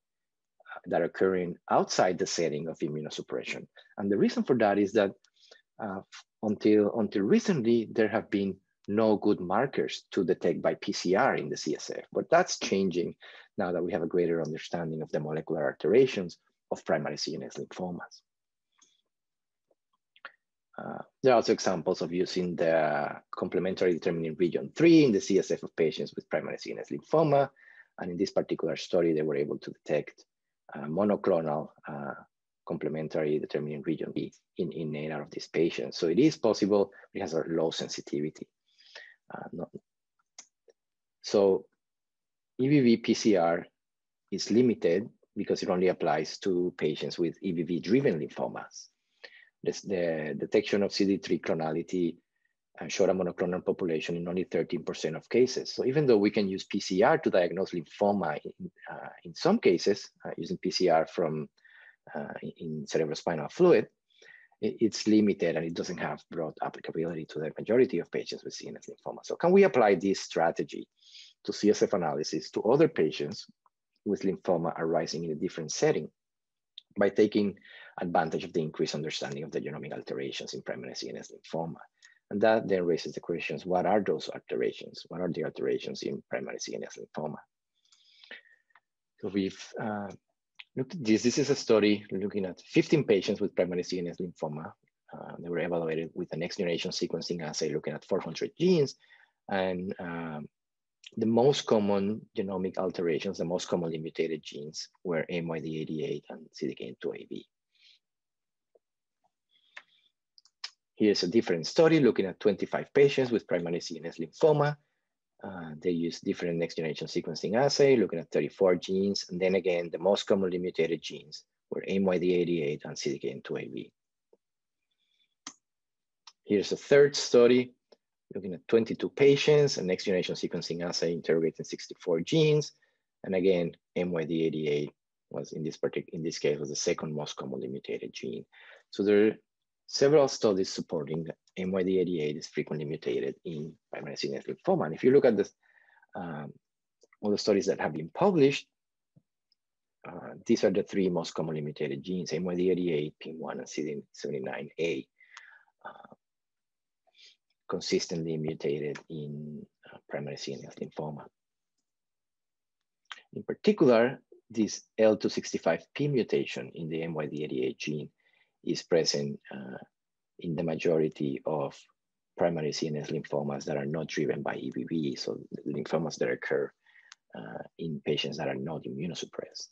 that are occurring outside the setting of immunosuppression. And the reason for that is that uh, until, until recently, there have been no good markers to detect by PCR in the CSF, but that's changing now that we have a greater understanding of the molecular alterations of primary CNS lymphomas. Uh, there are also examples of using the complementary determining region 3 in the CSF of patients with primary CNS lymphoma and in this particular study, they were able to detect uh, monoclonal uh, complementary determining region B in, in eight of these patients. So it is possible, it has a low sensitivity. Uh, not, so EBV PCR is limited because it only applies to patients with EBV-driven lymphomas. The detection of CD3 clonality and showed a monoclonal population in only 13% of cases. So even though we can use PCR to diagnose lymphoma in, uh, in some cases, uh, using PCR from uh, in cerebrospinal fluid, it, it's limited and it doesn't have broad applicability to the majority of patients with CNS lymphoma. So can we apply this strategy to CSF analysis to other patients with lymphoma arising in a different setting by taking advantage of the increased understanding of the genomic alterations in primary CNS lymphoma? And that then raises the questions, what are those alterations? What are the alterations in primary CNS lymphoma? So we've uh, looked at this. This is a study looking at 15 patients with primary CNS lymphoma. Uh, they were evaluated with a next generation sequencing assay looking at 400 genes. And um, the most common genomic alterations, the most commonly mutated genes were MYD88 and CDKN2AB. Here's a different study looking at 25 patients with primary CNS lymphoma. Uh, they use different next generation sequencing assay, looking at 34 genes. And then again, the most commonly mutated genes were MYD88 and CDKN2AB. Here's a third study looking at 22 patients, a next generation sequencing assay interrogating 64 genes. And again, MYD88 was in this particular, in this case was the second most commonly mutated gene. So there several studies supporting MYD88 is frequently mutated in primary CNS lymphoma. And if you look at this, um, all the studies that have been published, uh, these are the three most commonly mutated genes, MYD88, PIM1, and CD79A, uh, consistently mutated in uh, primary CNS lymphoma. In particular, this L265P mutation in the MYD88 gene is present uh, in the majority of primary CNS lymphomas that are not driven by EBV, so lymphomas that occur uh, in patients that are not immunosuppressed.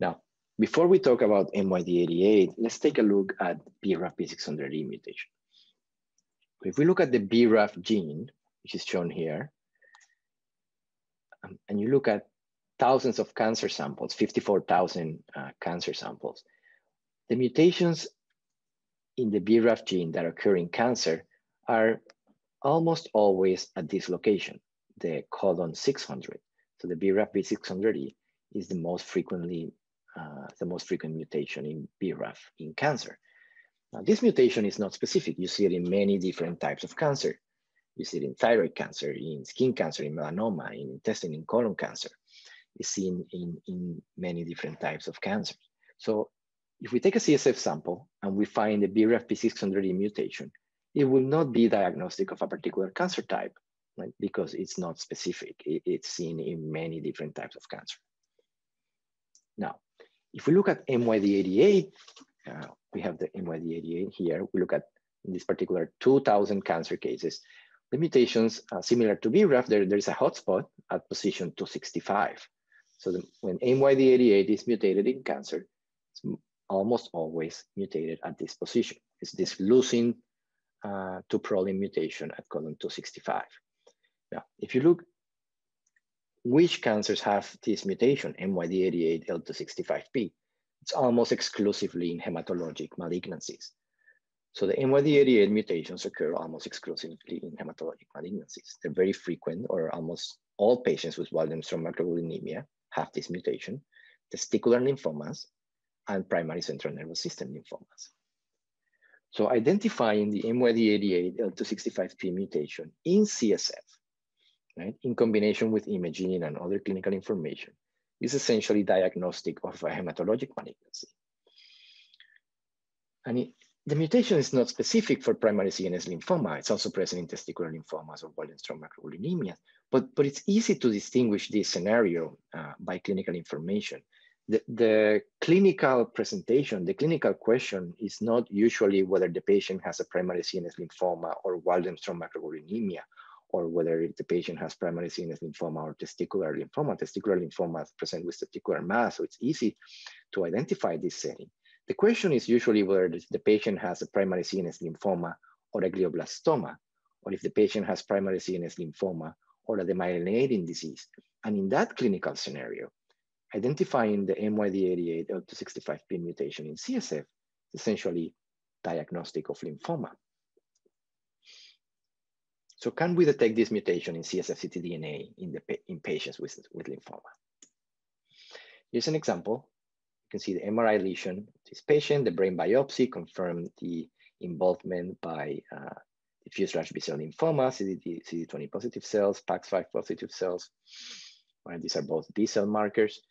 Now, before we talk about MYD88, let's take a look at BRAF V600E mutation. If we look at the BRAF gene, which is shown here, um, and you look at thousands of cancer samples, 54,000 uh, cancer samples, the mutations in the BRAF gene that occur in cancer are almost always at this location, the codon 600. So the BRAF V600E is the most frequently, uh, the most frequent mutation in BRAF in cancer. Now this mutation is not specific. You see it in many different types of cancer. You see it in thyroid cancer, in skin cancer, in melanoma, in intestine, in colon cancer. It's seen in, in many different types of cancers. So if we take a CSF sample and we find a BRAF V600E mutation, it will not be diagnostic of a particular cancer type, right? Because it's not specific. It's seen in many different types of cancer. Now, if we look at MYD88, uh, we have the MYD88 here. We look at this particular 2000 cancer cases. The mutations uh, similar to BRAF, there, there's a hotspot at position 265. So the, when MYD88 is mutated in cancer, almost always mutated at this position. It's this leucine uh, to proline mutation at codon 265. Now, if you look which cancers have this mutation, MYD88 L265P, it's almost exclusively in hematologic malignancies. So the MYD88 mutations occur almost exclusively in hematologic malignancies. They're very frequent, or almost all patients with Waldenström macroglobulinemia have this mutation, testicular lymphomas, and primary central nervous system lymphomas. So identifying the MYD88 L265P mutation in CSF, right, in combination with imaging and other clinical information, is essentially diagnostic of a hematologic malignancy. And it, the mutation is not specific for primary CNS lymphoma. It's also present in testicular lymphomas or Waldenström macroglobulinemia, but, but it's easy to distinguish this scenario uh, by clinical information. The, the clinical presentation, the clinical question is not usually whether the patient has a primary CNS lymphoma or Waldenström macroglobulinemia, or whether the patient has primary CNS lymphoma or testicular lymphoma. Testicular lymphoma present with testicular mass, so it's easy to identify this setting. The question is usually whether the patient has a primary CNS lymphoma or a glioblastoma, or if the patient has primary CNS lymphoma or a demyelinating disease. And in that clinical scenario, identifying the MYD88 L265P mutation in CSF is essentially diagnostic of lymphoma. So can we detect this mutation in CSF ctDNA in, the, in patients with, with lymphoma? Here's an example You can see the MRI lesion this patient, the brain biopsy confirmed the involvement by uh, diffuse large B-cell lymphoma, CD, CD20 positive cells, PAX5 positive cells. Right, these are both B-cell markers.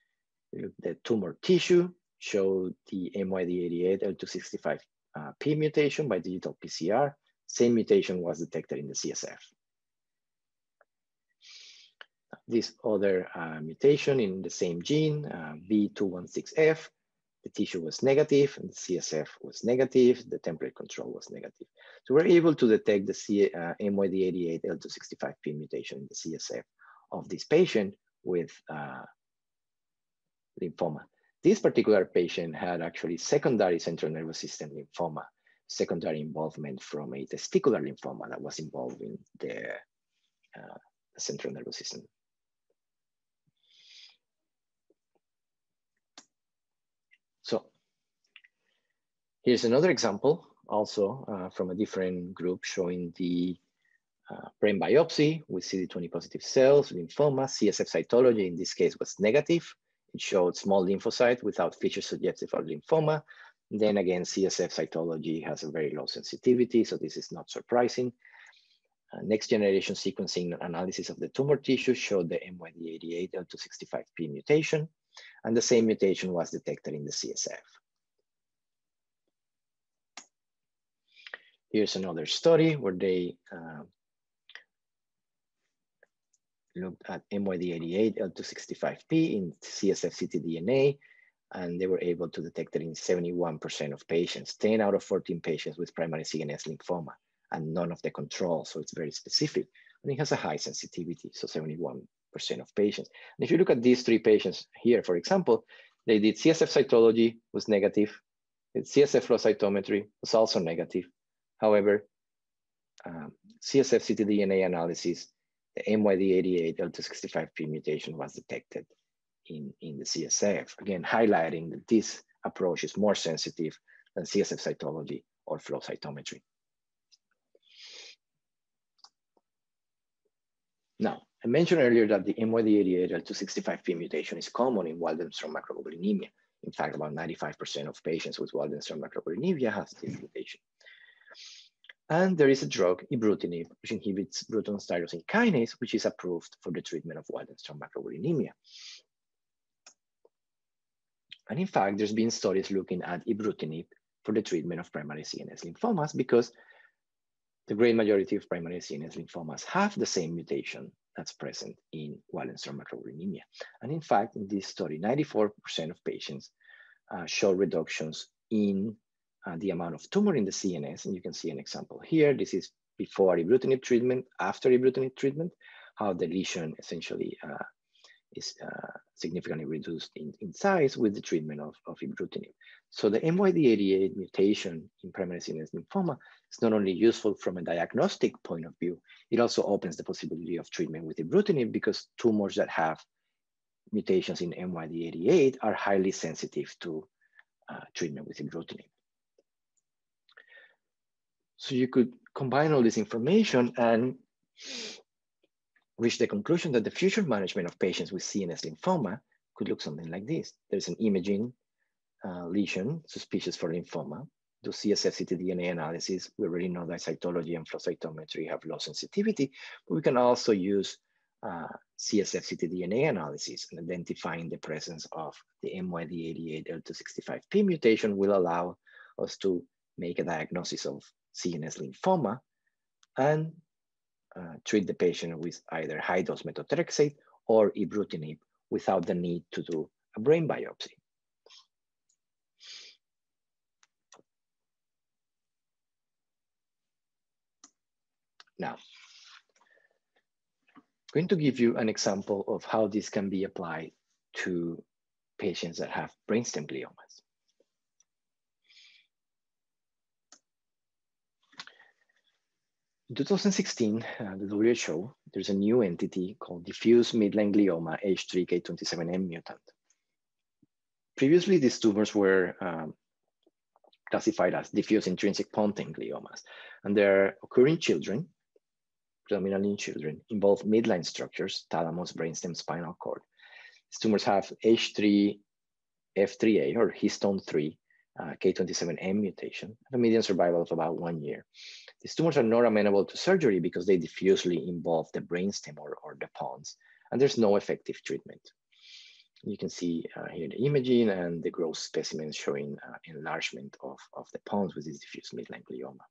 The tumor tissue showed the MYD88 L265P uh, mutation by digital PCR. Same mutation was detected in the CSF. This other uh, mutation in the same gene, uh, V216F, the tissue was negative and the CSF was negative, the template control was negative. So we're able to detect the C, uh, MYD88 L265P mutation in the CSF of this patient with uh, lymphoma. This particular patient had actually secondary central nervous system lymphoma, secondary involvement from a testicular lymphoma that was involved in the, uh, central nervous system. So here's another example also uh, from a different group showing the uh, brain biopsy with CD20 positive cells, lymphoma, CSF cytology in this case was negative. It showed small lymphocyte without features suggestive of lymphoma. Then again, CSF cytology has a very low sensitivity, so this is not surprising. Uh, next generation sequencing analysis of the tumor tissue showed the MYD88 L265P mutation and the same mutation was detected in the CSF. Here's another study where they uh, looked at MYD88 L265P in CSF ctDNA, and they were able to detect it in 71% of patients, 10 out of 14 patients with primary CNS lymphoma, and none of the control, so it's very specific. And it has a high sensitivity, so 71 percent of patients. And if you look at these three patients here, for example, they did CSF cytology was negative, CSF flow cytometry was also negative. However, um, CSF ctDNA analysis, the MYD88 L265P mutation was detected in, in the CSF. Again, highlighting that this approach is more sensitive than CSF cytology or flow cytometry. Now, I mentioned earlier that the MYD88 L265P mutation is common in Waldenström macroglobulinemia. In fact, about 95% of patients with Waldenström macroglobulinemia has this mutation. And there is a drug, ibrutinib, which inhibits Bruton tyrosine kinase, which is approved for the treatment of Waldenström macroglobulinemia. And in fact, there's been studies looking at ibrutinib for the treatment of primary CNS lymphomas because the great majority of primary CNS lymphomas have the same mutation that's present in Waldenström macroglobulinemia. And in fact, in this study, 94% of patients uh, show reductions in uh, the amount of tumor in the CNS. And you can see an example here. This is before ibrutinib treatment, after ibrutinib treatment, how the lesion essentially uh, is uh, significantly reduced in, in, size with the treatment of, of ibrutinib. So the MYD88 mutation in primary CNS lymphoma is not only useful from a diagnostic point of view, it also opens the possibility of treatment with ibrutinib because tumors that have mutations in MYD88 are highly sensitive to uh, treatment with ibrutinib. So you could combine all this information and reach the conclusion that the future management of patients with CNS lymphoma could look something like this. There's an imaging uh, lesion suspicious for lymphoma. Do CSF ctDNA analysis. We already know that cytology and flow cytometry have low sensitivity, but we can also use uh, CSF ctDNA analysis and identifying the presence of the MYD88 L265P mutation will allow us to make a diagnosis of CNS lymphoma and uh, treat the patient with either high dose methotrexate or ibrutinib without the need to do a brain biopsy. Now, I'm going to give you an example of how this can be applied to patients that have brainstem gliomas. In 2016, uh, the WHO, there's a new entity called diffuse midline glioma H3K27M mutant. Previously, these tumors were um, classified as diffuse intrinsic pontine gliomas, and they're occurring children, predominantly in children, involve midline structures, thalamus, brainstem, spinal cord. These tumors have H3, F3A or histone 3, uh, K27M mutation, a median survival of about one year. These tumors are not amenable to surgery because they diffusely involve the brainstem or, or the pons, and there's no effective treatment. You can see uh, here the imaging and the gross specimen showing uh, enlargement of, of the pons with this diffuse midline glioma.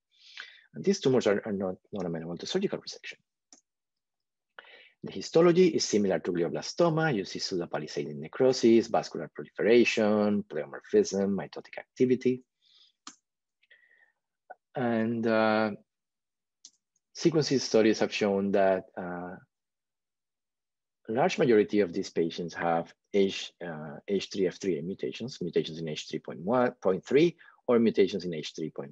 And these tumors are, are not, not amenable to surgical resection. The histology is similar to glioblastoma. You see pseudopalisading necrosis, vascular proliferation, pleomorphism, mitotic activity. And uh, sequencing studies have shown that uh, a large majority of these patients have H, uh, H3F3A mutations, mutations in H3.1.3 or mutations in H3.1.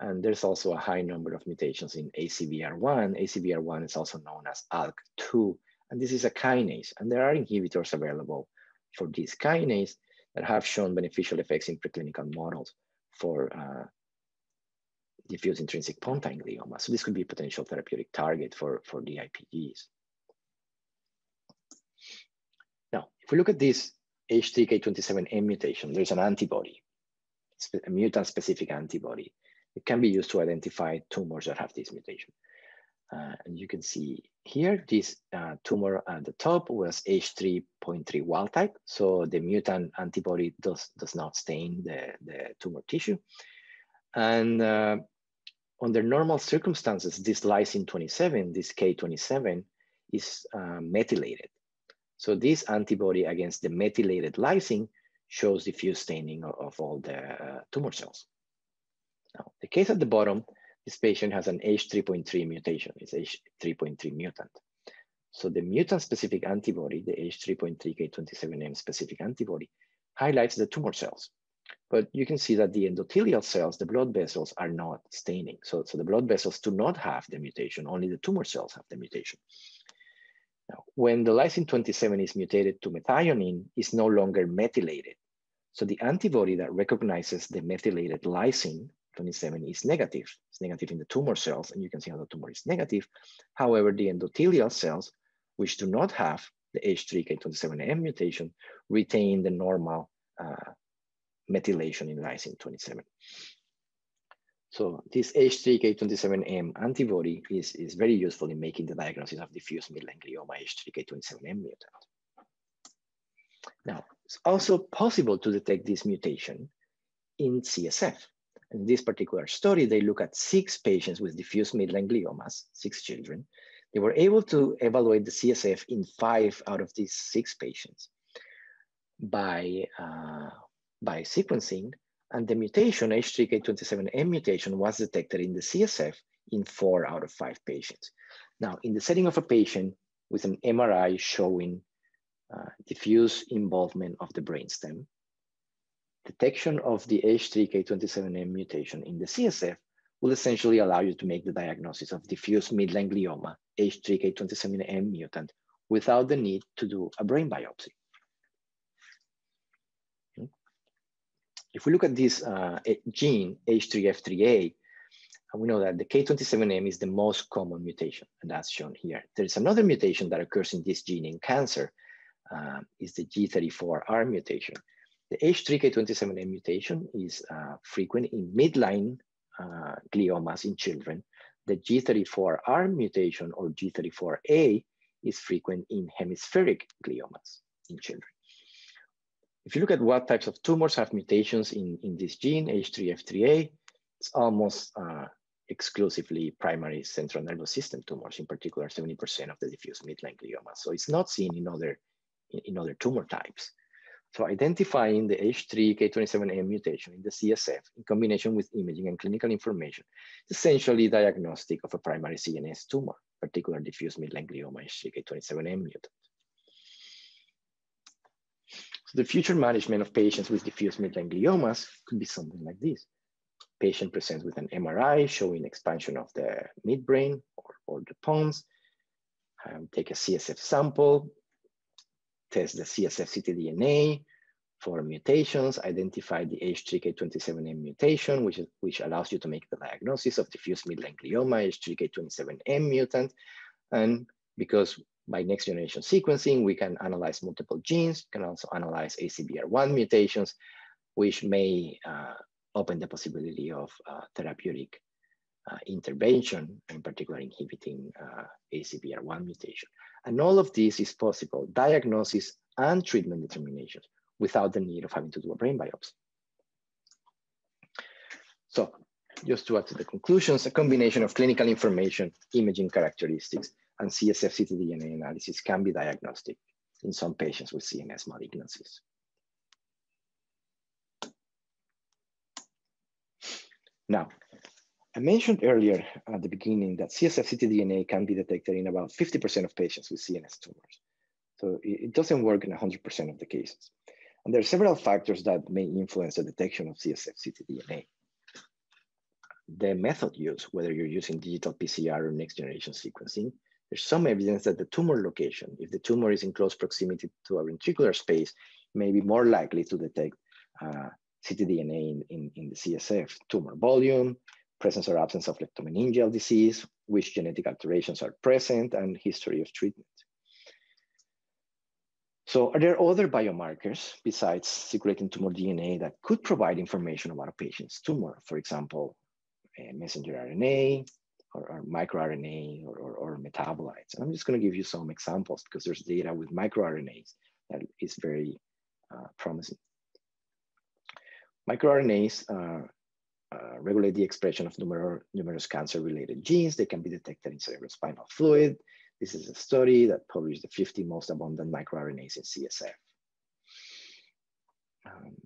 And there's also a high number of mutations in ACVR1. ACVR1 is also known as ALK2, and this is a kinase. And there are inhibitors available for this kinase that have shown beneficial effects in preclinical models for uh, diffuse intrinsic pontine glioma. So this could be a potential therapeutic target for, for DIPGs. Now, if we look at this H3K27M mutation, there's an antibody, a mutant-specific antibody. It can be used to identify tumors that have this mutation. Uh, and you can see here, this uh, tumor at the top was H3.3 wild type. So the mutant antibody does, does not stain the, the tumor tissue. And uh, under normal circumstances, this lysine 27, this K27, is uh, methylated. So this antibody against the methylated lysine shows diffuse staining of, of all the uh, tumor cells. Now, the case at the bottom, this patient has an H3.3 mutation, it's H3.3 mutant. So the mutant-specific antibody, the H3.3K27M specific antibody, highlights the tumor cells. But you can see that the endothelial cells, the blood vessels, are not staining. So, so the blood vessels do not have the mutation, only the tumor cells have the mutation. Now, when the lysine 27 is mutated to methionine, it's no longer methylated. So the antibody that recognizes the methylated lysine 27 is negative. It's negative in the tumor cells, and you can see how the tumor is negative. However, the endothelial cells, which do not have the H3K27M mutation, retain the normal uh, methylation in lysine 27. So this H3K27M antibody is, is very useful in making the diagnosis of diffuse midline glioma H3K27M mutant. Now, it's also possible to detect this mutation in CSF. In this particular study, they look at six patients with diffuse midline gliomas, six children. They were able to evaluate the CSF in five out of these six patients by, uh, by sequencing, and the mutation, H3K27M mutation, was detected in the CSF in four out of five patients. Now, in the setting of a patient with an MRI showing uh, diffuse involvement of the brainstem, detection of the H3K27M mutation in the CSF will essentially allow you to make the diagnosis of diffuse midline glioma, H3K27M mutant, without the need to do a brain biopsy. If we look at this uh, gene, H3F3A, we know that the K27M is the most common mutation, and that's shown here. There's another mutation that occurs in this gene in cancer, uh, is the G34R mutation. The H3K27M mutation is uh, frequent in midline uh, gliomas in children. The G34R mutation or G34A is frequent in hemispheric gliomas in children. If you look at what types of tumors have mutations in, in this gene, H3F3A, it's almost uh, exclusively primary central nervous system tumors, in particular 70% of the diffuse midline gliomas. So it's not seen in other, in, in other tumor types. So identifying the H3K27M mutation in the CSF in combination with imaging and clinical information is essentially diagnostic of a primary CNS tumor, particular diffuse midline glioma H3K27M mutant. The future management of patients with diffuse midline gliomas could be something like this. Patient presents with an MRI showing expansion of the midbrain or, or the pons, um, take a CSF sample, test the CSF ctDNA for mutations, identify the H3K27M mutation, which, is, which allows you to make the diagnosis of diffuse midline glioma, H3K27M mutant. And because by next generation sequencing, we can analyze multiple genes, can also analyze ACVR1 mutations, which may uh, open the possibility of uh, therapeutic uh, intervention, in particular inhibiting uh, ACVR1 mutation. And all of this is possible, diagnosis and treatment determinations without the need of having to do a brain biopsy. So just to add to the conclusions, a combination of clinical information, imaging characteristics, and CSF ctDNA analysis can be diagnostic in some patients with CNS malignancies. Now, I mentioned earlier at the beginning that CSF ctDNA can be detected in about 50% of patients with CNS tumors. So it doesn't work in 100% of the cases. And there are several factors that may influence the detection of CSF ctDNA. The method used, whether you're using digital PCR or next generation sequencing, there's some evidence that the tumor location, if the tumor is in close proximity to a ventricular space, may be more likely to detect uh, ctDNA in, in, in, the CSF, tumor volume, presence or absence of leptomeningeal disease, which genetic alterations are present, and history of treatment. So are there other biomarkers besides circulating tumor DNA that could provide information about a patient's tumor? For example, messenger RNA, or, or microRNA or, or, or, metabolites. And I'm just going to give you some examples because there's data with microRNAs that is very uh, promising. MicroRNAs uh, uh, regulate the expression of numerous, numerous cancer-related genes. They can be detected in cerebrospinal fluid. This is a study that published the 50 most abundant microRNAs in CSF. Um,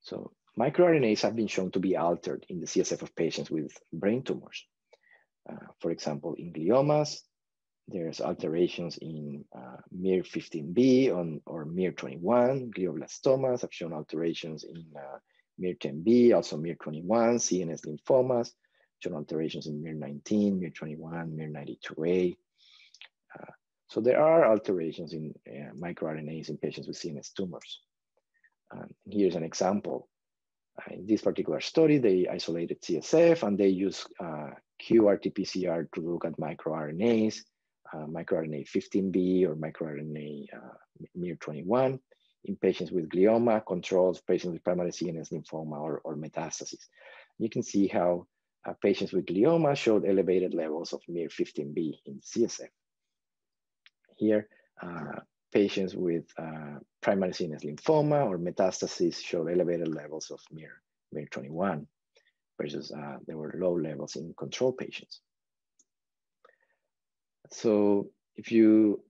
so microRNAs have been shown to be altered in the CSF of patients with brain tumors. Uh, for example, in gliomas, there's alterations in uh, MIR15B on, or MIR21. Glioblastomas have shown alterations in uh, MIR10B, also MIR21, CNS lymphomas, shown alterations in MIR19, MIR21, MIR92A. Uh, so there are alterations in uh, microRNAs in patients with CNS tumors. here's an example in this particular study, they isolated CSF and they used uh, qRT-PCR to look at microRNAs, uh, microRNA 15B or microRNA uh, MIR21 in patients with glioma, controls, patients with primary CNS lymphoma or, or metastases. You can see how uh, patients with glioma showed elevated levels of MIR15B in CSF. Here, uh, patients with uh, primary CNS lymphoma or metastasis showed elevated levels of MIR, MIR21 versus uh, there were low levels in control patients. So if you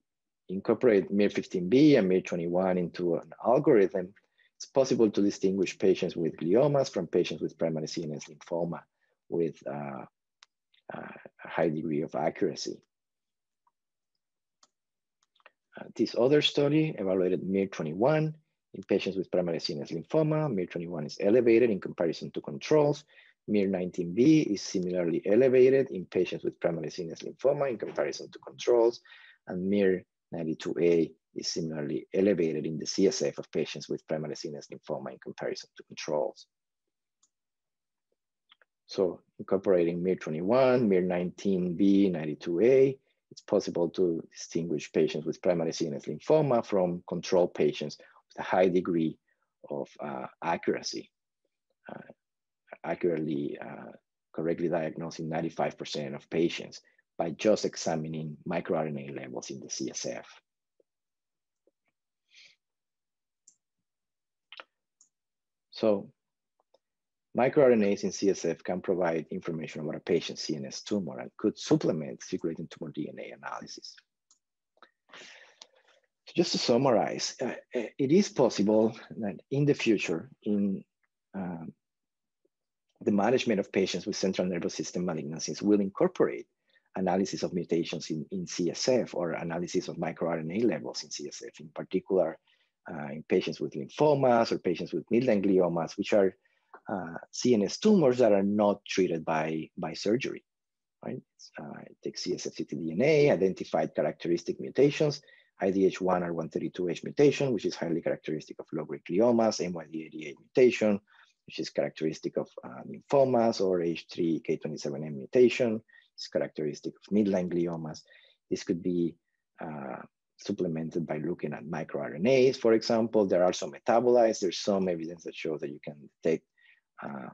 incorporate MIR15B and MIR21 into an algorithm, it's possible to distinguish patients with gliomas from patients with primary CNS lymphoma with uh, uh, a high degree of accuracy. Uh, this other study evaluated MIR21 in patients with primary CNS lymphoma. MIR21 is elevated in comparison to controls. MIR19B is similarly elevated in patients with primary CNS lymphoma in comparison to controls. And MIR92A is similarly elevated in the CSF of patients with primary CNS lymphoma in comparison to controls. So incorporating MIR21, MIR19B, 92A, it's possible to distinguish patients with primary CNS lymphoma from control patients with a high degree of uh, accuracy, uh, accurately, uh, correctly diagnosing 95% of patients by just examining microRNA levels in the CSF. So microRNAs in CSF can provide information about a patient's CNS tumor and could supplement circulating tumor DNA analysis. So just to summarize, uh, uh, it is possible that in the future, in um, the management of patients with central nervous system malignancies will incorporate analysis of mutations in, in CSF or analysis of microRNA levels in CSF, in particular uh, in patients with lymphomas or patients with midline gliomas, which are uh, CNS tumors that are not treated by, by surgery. Right? Uh, it takes CSF ctDNA, identified characteristic mutations, IDH1 R132H mutation, which is highly characteristic of low-grade gliomas, MYD88 mutation, which is characteristic of uh, lymphomas, or H3K27M mutation, is characteristic of midline gliomas. This could be uh, supplemented by looking at microRNAs, for example. There are some metabolites. There's some evidence that shows that you can detect uh,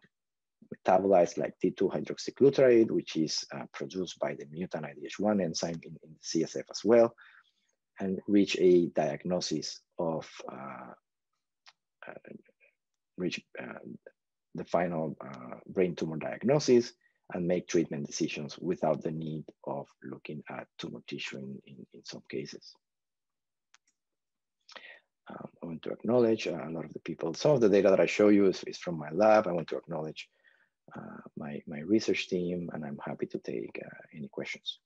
metabolites like D-2-hydroxyglutarate, which is uh, produced by the mutant IDH1 enzyme in, in, CSF as well, and reach a diagnosis of uh, uh reach uh, the final uh, brain tumor diagnosis and make treatment decisions without the need of looking at tumor tissue in, in, in some cases. Um, want to acknowledge a lot of the people. Some of the data that I show you is, is from my lab. I want to acknowledge uh, my, my research team, and I'm happy to take uh, any questions.